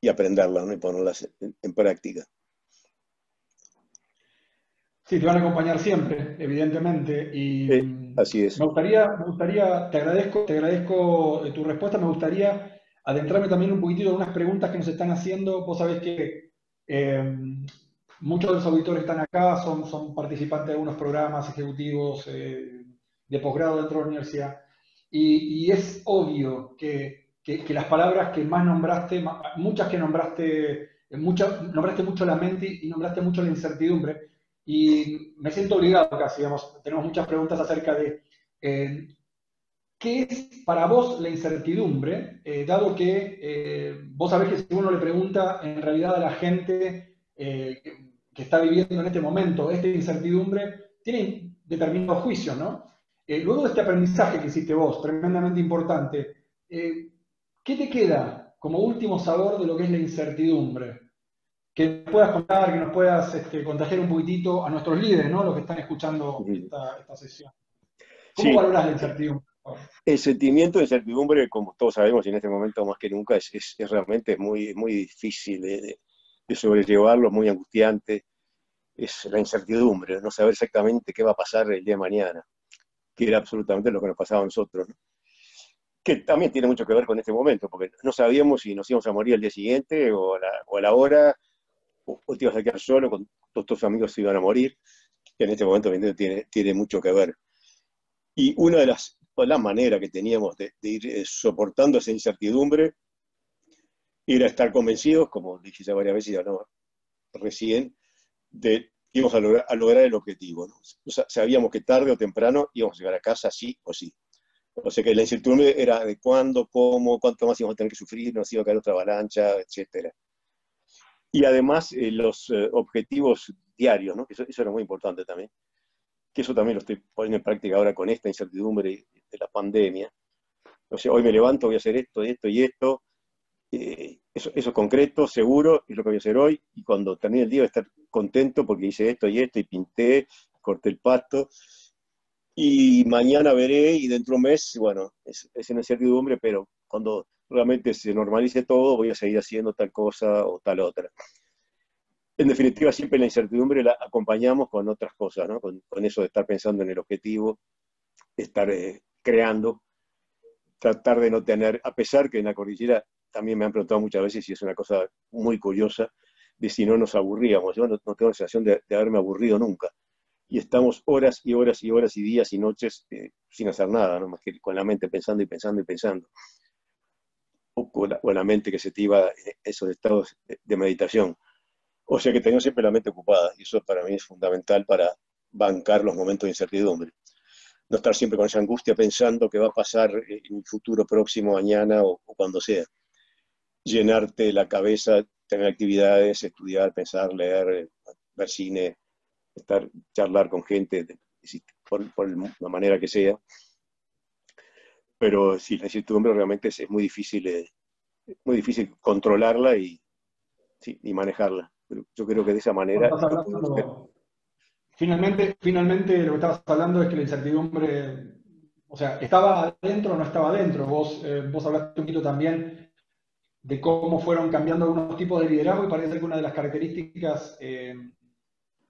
y aprenderlas y ponerlas en práctica. Sí, te van a acompañar siempre, evidentemente. Y así es. Me gustaría, me gustaría, te agradezco, te agradezco eh, tu respuesta, me gustaría adentrarme también un poquitito en unas preguntas que nos están haciendo. Vos sabés que eh, muchos de los auditores están acá, son, son participantes de algunos programas ejecutivos eh, de posgrado dentro de la universidad. Y, es obvio que, que, las palabras que más nombraste, muchas que nombraste, muchas, nombraste mucho la mente y nombraste mucho la incertidumbre y me siento obligado casi, digamos, tenemos muchas preguntas acerca de eh, qué es para vos la incertidumbre, eh, dado que eh, vos sabés que si uno le pregunta en realidad a la gente que, está viviendo en este momento esta incertidumbre, tiene determinados juicios, ¿no? luego de este aprendizaje que hiciste vos, tremendamente importante, ¿qué te queda como último sabor de lo que es la incertidumbre? que nos puedas contar, que nos puedas este, contagiar un poquitito a nuestros líderes, ¿no? Los que están escuchando esta, sesión. ¿Cómo valoras la incertidumbre? El sentimiento de incertidumbre, como todos sabemos, y en este momento más que nunca, es, es, realmente muy, muy difícil de, de, sobrellevarlo, muy angustiante. Es la incertidumbre, no saber exactamente qué va a pasar el día de mañana, que era absolutamente lo que nos pasaba a nosotros. Que también tiene mucho que ver con este momento, porque no sabíamos si nos íbamos a morir el día siguiente o a la, o a la hora, o te ibas a quedar solo, con todos tus amigos se iban a morir, que en este momento tiene, tiene mucho que ver. Y una de las, las maneras que teníamos de, ir eh, soportando esa incertidumbre era estar convencidos, como dije ya varias veces, ya no, recién, de que íbamos a, lograr, el objetivo. sabíamos que tarde o temprano íbamos a llegar a casa sí o sí. O sea que la incertidumbre era de cuándo, cómo, cuánto más íbamos a tener que sufrir, nos iba a caer otra avalancha, etcétera. Y además eh, los eh, objetivos diarios, ¿no? Eso, eso, era muy importante también, que eso también lo estoy poniendo en práctica ahora con esta incertidumbre de la pandemia. O sea, hoy me levanto, voy a hacer esto, esto y esto, eh, eso, eso concreto, seguro, es lo que voy a hacer hoy, y cuando termine el día voy a estar contento porque hice esto y esto, y pinté, corté el pasto, y mañana veré, y dentro de un mes, bueno, es, es una incertidumbre, pero cuando realmente se normalice todo, voy a seguir haciendo tal cosa o tal otra. En definitiva, siempre la incertidumbre la acompañamos con otras cosas, ¿no? con, eso de estar pensando en el objetivo, estar eh, creando, tratar de no tener, a pesar que en la cordillera también me han preguntado muchas veces y es una cosa muy curiosa, de si no nos aburríamos. Yo no, tengo la sensación de, haberme aburrido nunca. Y estamos horas y horas y horas y días y noches eh, sin hacer nada, ¿no? más que con la mente pensando y pensando y pensando o la, mente que se te iba esos estados de meditación. O sea que tengo siempre la mente ocupada y eso para mí es fundamental para, bancar los momentos de incertidumbre. No estar siempre con esa angustia pensando qué va a pasar en el futuro próximo, mañana o, cuando sea. Llenarte la cabeza, tener actividades, estudiar, pensar, leer, ver cine, estar, charlar con gente, por, por la manera que sea. Pero sí, la incertidumbre realmente es, muy difícil, eh, muy difícil controlarla y, y manejarla. Pero yo creo que de esa manera... Finalmente, finalmente lo que estabas hablando es que la incertidumbre, o sea, ¿estaba adentro o no estaba adentro? Vos, eh, vos hablaste un poquito también de cómo fueron cambiando algunos tipos de liderazgo y parece que una de las características eh,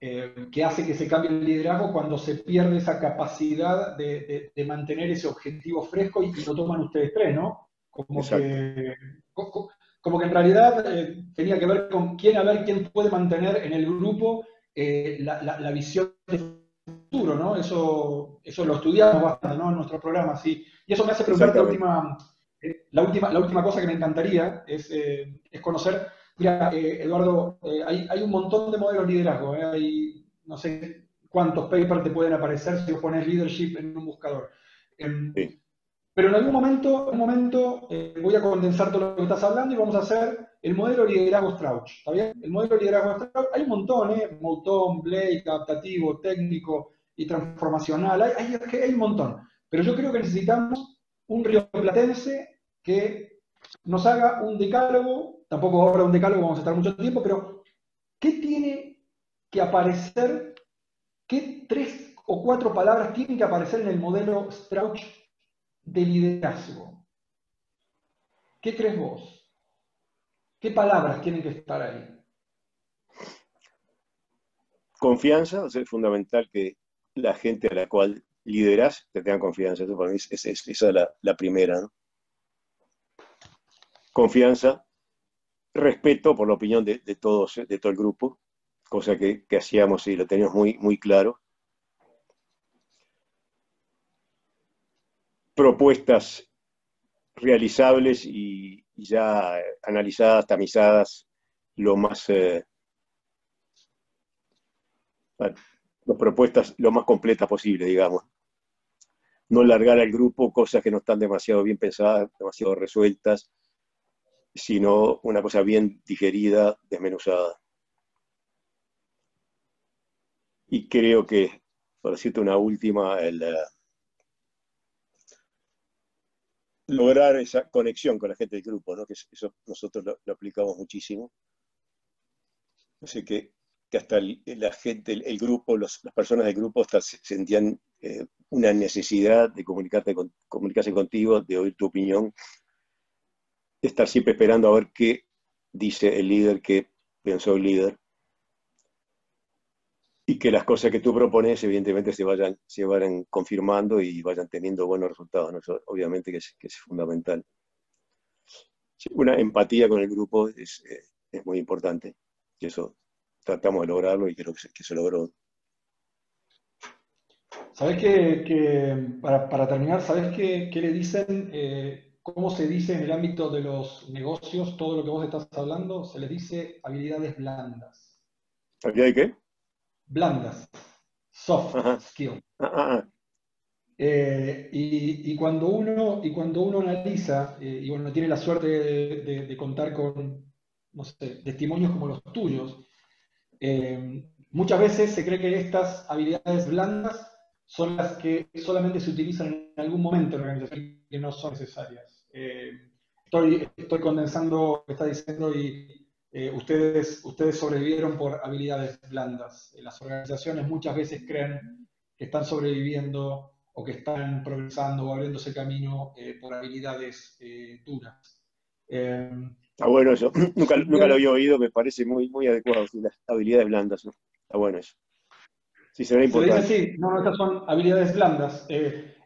eh, que hace que se cambie el liderazgo cuando se pierde esa capacidad de, mantener ese objetivo fresco y, lo toman ustedes tres, ¿no? Como que, como que en realidad tenía que ver con quién a ver quién puede mantener en el grupo eh, la, visión de futuro, ¿no? Eso, eso lo estudiamos bastante, ¿no? En nuestro programa, sí. Y eso me hace preguntar la última, eh, la última, la última cosa que me encantaría es, eh, es conocer. Mira, Eduardo, hay, hay, un montón de modelos de liderazgo, hay no sé cuántos papers te pueden aparecer si pones leadership en un buscador. Em, sí. Pero en algún momento, en un momento voy a condensar todo lo que estás hablando y vamos a hacer el modelo liderazgo Strauch, ¿está bien? El modelo liderazgo Strauch, hay un montón, ¿eh? Moutón, Blake, adaptativo, técnico y transformacional, hay, hay, un montón. Pero yo creo que necesitamos un río platense que nos haga un decálogo, tampoco ahora un decálogo, vamos a estar mucho tiempo, pero ¿qué tiene que aparecer? ¿Qué tres o cuatro palabras tienen que aparecer en el modelo Strauch de liderazgo? ¿Qué crees vos? ¿Qué palabras tienen que estar ahí? Confianza, es fundamental que la gente a la cual lideras te tenga confianza. Eso para mí es, esa es la, primera. Confianza, respeto por la opinión de, todos, de todo el grupo, cosa que, hacíamos y lo teníamos muy, muy claro. Propuestas realizables y, ya analizadas, tamizadas, lo más eh, las propuestas lo más completas posible, digamos. No largar al grupo cosas que no están demasiado bien pensadas, demasiado resueltas, sino una cosa bien digerida, desmenuzada. Y creo que, por decirte una última, el, eh, lograr esa conexión con la gente del grupo, ¿no? que eso nosotros lo, aplicamos muchísimo. Así que, que hasta la gente, el, grupo, las personas del grupo hasta sentían eh, una necesidad de comunicarte comunicarse contigo, de oír tu opinión, estar siempre esperando a ver qué dice el líder, qué pensó el líder y que las cosas que tú propones evidentemente se vayan, se vayan confirmando y vayan teniendo buenos resultados. Obviamente que es, fundamental. Una empatía con el grupo es, eh, es, muy importante y eso tratamos de lograrlo y creo que se, logró. ¿Sabes que, para, terminar, ¿sabes qué, qué le dicen? Eh, ¿Cómo se dice en el ámbito de los negocios todo lo que vos estás hablando? Se le dice habilidades blandas. ¿Habilidades qué? blandas, soft skills. Ah, ah, ah. Eh, y, cuando uno, y cuando uno analiza, eh, y bueno, tiene la suerte de, contar con, no sé, testimonios como los tuyos, eh, muchas veces se cree que estas habilidades blandas son las que solamente se utilizan en algún momento en la organización que no son necesarias. Estoy, estoy condensando lo que está diciendo y eh, ustedes, ustedes sobrevivieron por habilidades blandas. Eh, las organizaciones muchas veces creen que están sobreviviendo o que están progresando o abriéndose camino eh, por habilidades duras. Está bueno eso. nunca, nunca, lo había oído, me parece muy, muy adecuado. Las habilidades blandas, Está bueno eso. Sí, será importante. Se dice así, no, estas son habilidades blandas.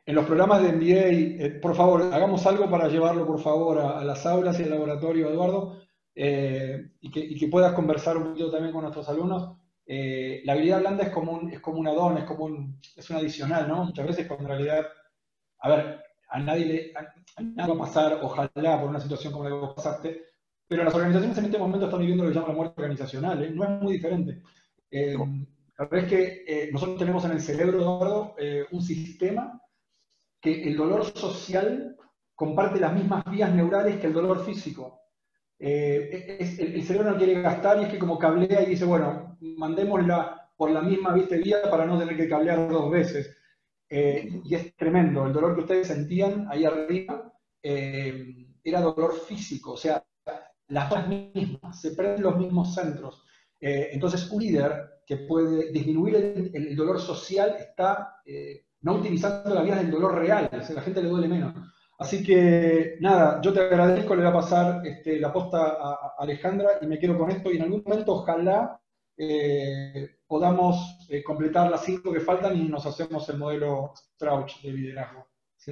En los programas de MBA, por favor, hagamos algo para llevarlo, por favor, a, a las aulas y al laboratorio, Eduardo eh, y, que, puedas conversar un poquito también con nuestros alumnos. Eh, la habilidad blanda es como un, es como un adón, es como un, es un adicional, ¿no? Muchas veces cuando en realidad, a ver, a nadie le a, va a pasar, ojalá, por una situación como la que pasaste, pero las organizaciones en este momento están viviendo lo que llama la muerte organizacional, ¿eh? no es muy diferente. La verdad es que eh, nosotros tenemos en el cerebro, Eduardo, eh, un sistema que el dolor social comparte las mismas vías neurales que el dolor físico. Eh, el, cerebro no quiere gastar y es que como cablea y dice, bueno, mandémosla por la misma vía para no tener que cablear dos veces. y es tremendo, el dolor que ustedes sentían ahí arriba era dolor físico, o sea, las mismas, se prenden los mismos centros. entonces, un líder que puede disminuir el, dolor social está eh, no utilizando las vías del dolor real, o sea, la gente le duele menos. Así que nada, yo te agradezco, le voy a pasar este, la posta a, Alejandra y me quedo con esto y en algún momento ojalá eh, podamos eh, completar las cinco que faltan y nos hacemos el modelo Strauch de liderazgo.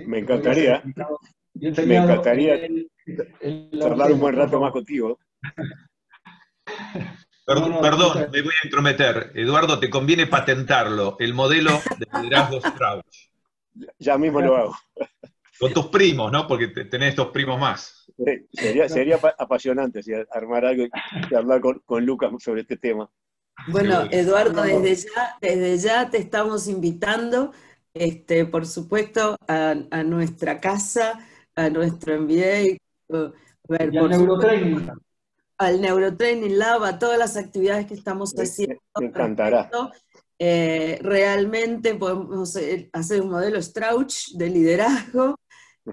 Me encantaría. Me encantaría charlar un buen rato más contigo. Perdón, me voy a intrometer. Eduardo, te conviene patentarlo, el modelo de liderazgo Strauch. Ya mismo lo hago. Con tus primos, ¿no? Porque tenés estos primos más. sería, apasionante armar algo y hablar con, Lucas sobre este tema. Bueno, Eduardo, desde ya, desde ya te estamos invitando, este, por supuesto, a, nuestra casa, a nuestro MBA. Ver, y neurotraining al Neurotraining Lab, a todas las actividades que estamos haciendo. Me encantará. Eh, realmente podemos eh, hacer un modelo Strauch de liderazgo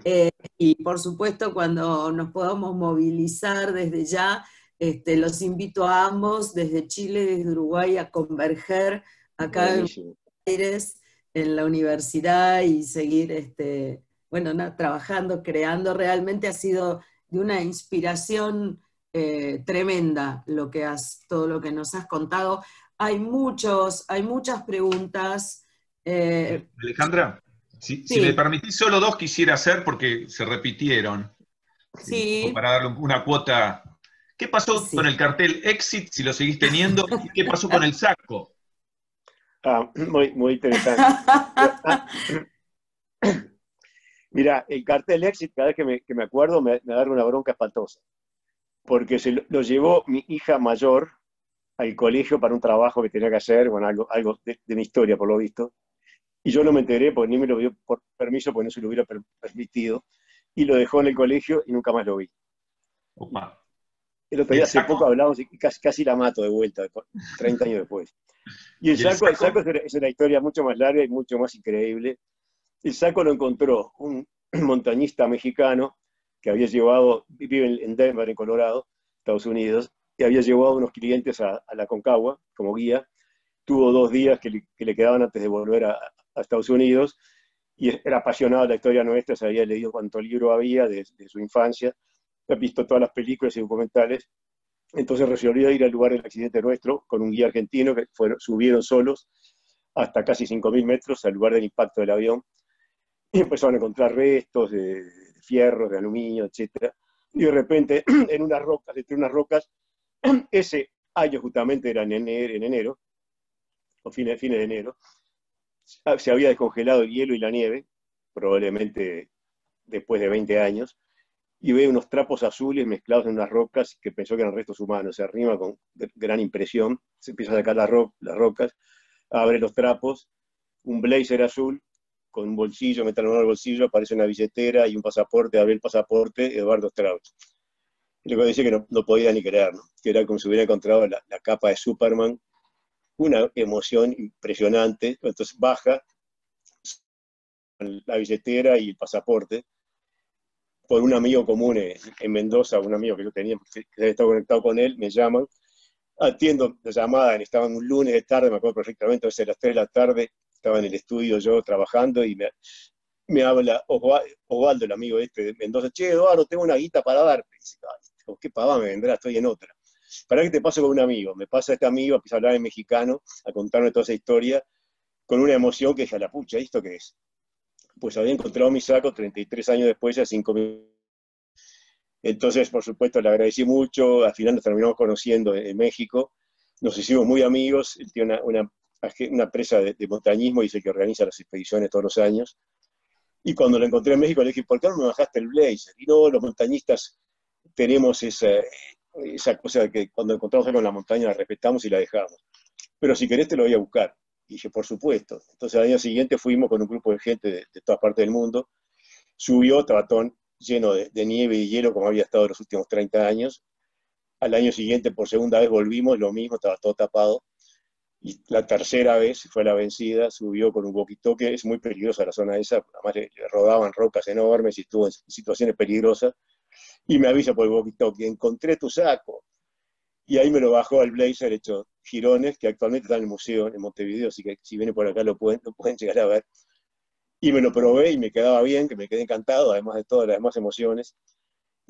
eh, y por supuesto cuando nos podamos movilizar desde ya, este, los invito a ambos desde Chile, desde Uruguay a converger acá en Buenos Aires, en la universidad y seguir este, bueno, trabajando, creando. Realmente ha sido de una inspiración eh, tremenda lo que has, todo lo que nos has contado. Hay muchos, hay muchas preguntas. Eh, Alejandra, si, me permitís, solo dos quisiera hacer porque se repitieron. Sí. Para darle una cuota. ¿Qué pasó con el cartel Exit, si lo seguís teniendo? ¿Y qué pasó con el saco? Ah, muy, muy interesante. Mira, el cartel Exit, cada vez que me, que me acuerdo, me, me da una bronca espantosa porque se lo, llevó mi hija mayor al colegio para un trabajo que tenía que hacer, bueno, algo, algo de, mi historia, por lo visto. Y yo no me enteré porque ni me lo dio por permiso, porque no se lo hubiera permitido. Y lo dejó en el colegio y nunca más lo vi. El otro día hace poco hablamos y casi, casi, la mato de vuelta, 30 años después. Y el saco, el saco es una historia mucho más larga y mucho más increíble. El saco lo encontró un montañista mexicano que había llevado, vive en Denver, en Colorado, Estados Unidos, y había llevado unos clientes a, la Concagua como guía. Tuvo dos días que le, quedaban antes de volver a, Estados Unidos y era apasionado de la historia nuestra, se había leído cuánto libro había de, su infancia, había visto todas las películas y documentales. Entonces resolvió ir al lugar del accidente nuestro con un guía argentino que fueron, subieron solos hasta casi 5.000 metros al lugar del impacto del avión y empezaron a encontrar restos de, fierro, de aluminio, etc. Y de repente, en unas rocas, entre unas rocas, ese año justamente era en enero, en enero o fines, fines de enero, se había descongelado el hielo y la nieve, probablemente después de 20 años, y ve unos trapos azules mezclados en unas rocas que pensó que eran restos humanos. Se arrima con gran impresión, se empieza a sacar las, las rocas, abre los trapos, un blazer azul, con un bolsillo, mete en el bolsillo, aparece una billetera y un pasaporte, abre el pasaporte, Eduardo Strauss. Y luego decía que no, podía ni creer, que era como si hubiera encontrado la, capa de Superman, una emoción impresionante, entonces baja la billetera y el pasaporte, por un amigo común en Mendoza, un amigo que yo tenía, que estado conectado con él, me llaman, atiendo la llamada, estaban un lunes de tarde, me acuerdo perfectamente, a las 3 de la tarde, estaba en el estudio yo trabajando y me, me habla Osvaldo, el amigo este de Mendoza, che, Eduardo, tengo una guita para darte. Dice, ¿qué pava me vendrá? Estoy en otra. ¿Para qué te paso con un amigo? Me pasa este amigo, a hablar en mexicano, a contarme toda esa historia, con una emoción que dije, a la pucha, ¿esto qué es? Pues había encontrado mi saco 33 años después, ya 5 minutos. Entonces, por supuesto, le agradecí mucho, al final nos terminamos conociendo en, México, nos hicimos muy amigos, él tiene una empresa de, montañismo y dice que organiza las expediciones todos los años. Y cuando lo encontré en México le dije, ¿por qué no me bajaste el blazer? Y no, los montañistas tenemos esa, esa cosa de que cuando encontramos algo en la montaña la respetamos y la dejamos. pero si querés te lo voy a buscar. Y dije, por supuesto. Entonces al año siguiente fuimos con un grupo de gente de, de todas partes del mundo. Subió Tabatón lleno de, de, nieve y hielo como había estado los últimos 30 años. Al año siguiente, por segunda vez, volvimos, lo mismo, estaba todo tapado. Y la tercera vez fue la vencida, subió con un boquitoque, es muy peligrosa la zona esa, además le, rodaban rocas enormes y estuvo en situaciones peligrosas. Y me avisa por el boquitoque, encontré tu saco. Y ahí me lo bajó al Blazer hecho girones, que actualmente está en el museo en Montevideo, así que si vienen por acá lo pueden, lo pueden llegar a ver. Y me lo probé y me quedaba bien, que me quedé encantado, además de todas las demás emociones.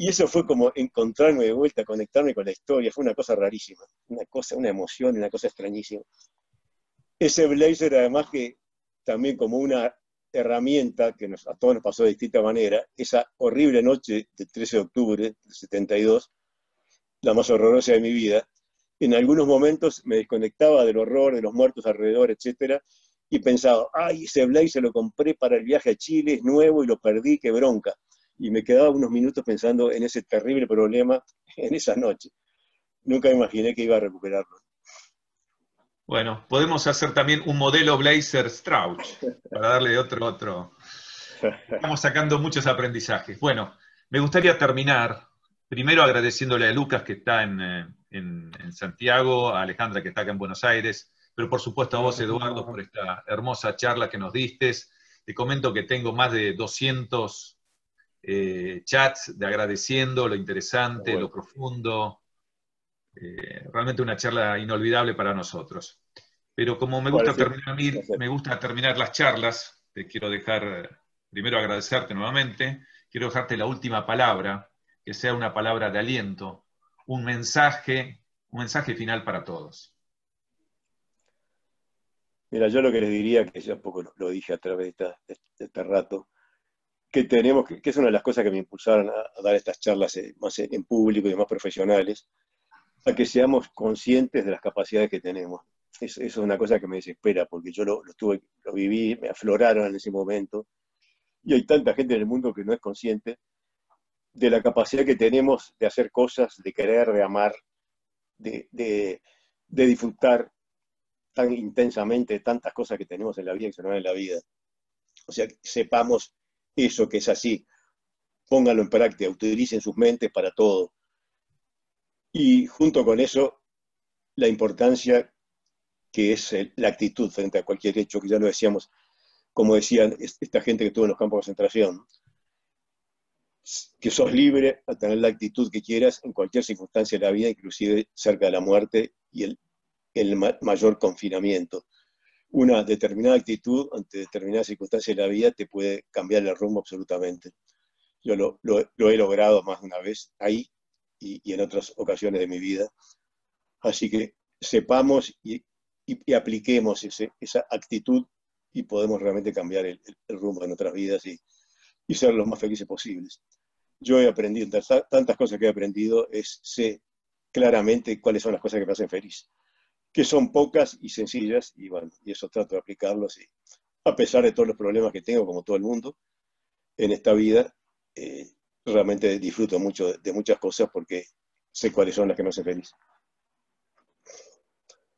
Y eso fue como encontrarme de vuelta, conectarme con la historia, fue una cosa rarísima, una cosa, una emoción, una cosa extrañísima. Ese blazer además que también como una herramienta que nos, a todos nos pasó de distinta manera, esa horrible noche del 13 de octubre del 72, la más horrorosa de mi vida, en algunos momentos me desconectaba del horror, de los muertos alrededor, etcétera, y pensaba, ay, ese blazer lo compré para el viaje a Chile, es nuevo y lo perdí, qué bronca. Y me quedaba unos minutos pensando en ese terrible problema en esa noche. Nunca imaginé que iba a recuperarlo. Bueno, podemos hacer también un modelo Blazer Strauch, para darle otro, otro. Estamos sacando muchos aprendizajes. Bueno, me gustaría terminar primero agradeciéndole a Lucas que está en, en, en, Santiago, a Alejandra que está acá en Buenos Aires, pero por supuesto a vos, Eduardo, por esta hermosa charla que nos diste. Te comento que tengo más de 200 eh, chats de agradeciendo lo interesante, bueno. lo profundo. Eh, realmente una charla inolvidable para nosotros. Pero como me gusta, terminar, me gusta terminar las charlas, te quiero dejar, primero agradecerte nuevamente, quiero dejarte la última palabra, que sea una palabra de aliento, un mensaje, un mensaje final para todos. Mira, yo lo que les diría, que ya un poco lo, lo dije a través de, esta, de, este rato, que tenemos, que, que, es una de las cosas que me impulsaron a, a dar estas charlas eh, más en público y más profesionales, a que seamos conscientes de las capacidades que tenemos. Eso, eso es una cosa que me desespera, porque yo lo, lo, tuve, lo viví, me afloraron en ese momento, y hay tanta gente en el mundo que no es consciente de la capacidad que tenemos de hacer cosas, de querer, de amar, de, de, de disfrutar tan intensamente tantas cosas que tenemos en la vida y que se nos en la vida. O sea, sepamos eso que es así, pónganlo en práctica, utilicen sus mentes para todo. Y junto con eso, la importancia que es la actitud frente a cualquier hecho, que ya lo decíamos, como decían esta gente que estuvo en los campos de concentración, que sos libre a tener la actitud que quieras en cualquier circunstancia de la vida, inclusive cerca de la muerte y el, el mayor confinamiento. Una determinada actitud ante determinadas circunstancias de la vida te puede cambiar el rumbo absolutamente. Yo lo, he logrado más de una vez ahí y, en otras ocasiones de mi vida. Así que sepamos y, apliquemos esa actitud y podemos realmente cambiar el, el rumbo de nuestras vidas y, ser los más felices posibles. Yo he aprendido, tantas cosas que he aprendido, es sé claramente cuáles son las cosas que me hacen feliz, que son pocas y sencillas, y bueno, y eso trato de aplicarlos, y a pesar de todos los problemas que tengo, como todo el mundo, en esta vida, eh, realmente disfruto mucho de, de, muchas cosas porque sé cuáles son las que me hacen feliz.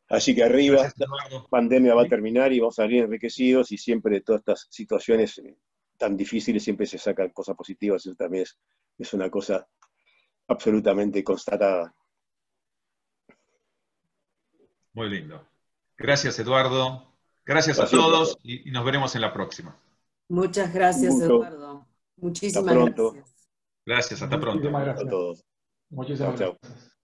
Así que arriba, la pandemia va a terminar y vamos a salir enriquecidos y siempre de todas estas situaciones eh, tan difíciles siempre se sacan cosas positivas, eso también es, es una cosa absolutamente constatada. Muy lindo. Gracias, Eduardo. Gracias a todos y, y, nos veremos en la próxima. Muchas gracias, Eduardo. Muchísimas gracias. Gracias, hasta pronto. Muchísimas gracias. a todos. Muchísimas gracias.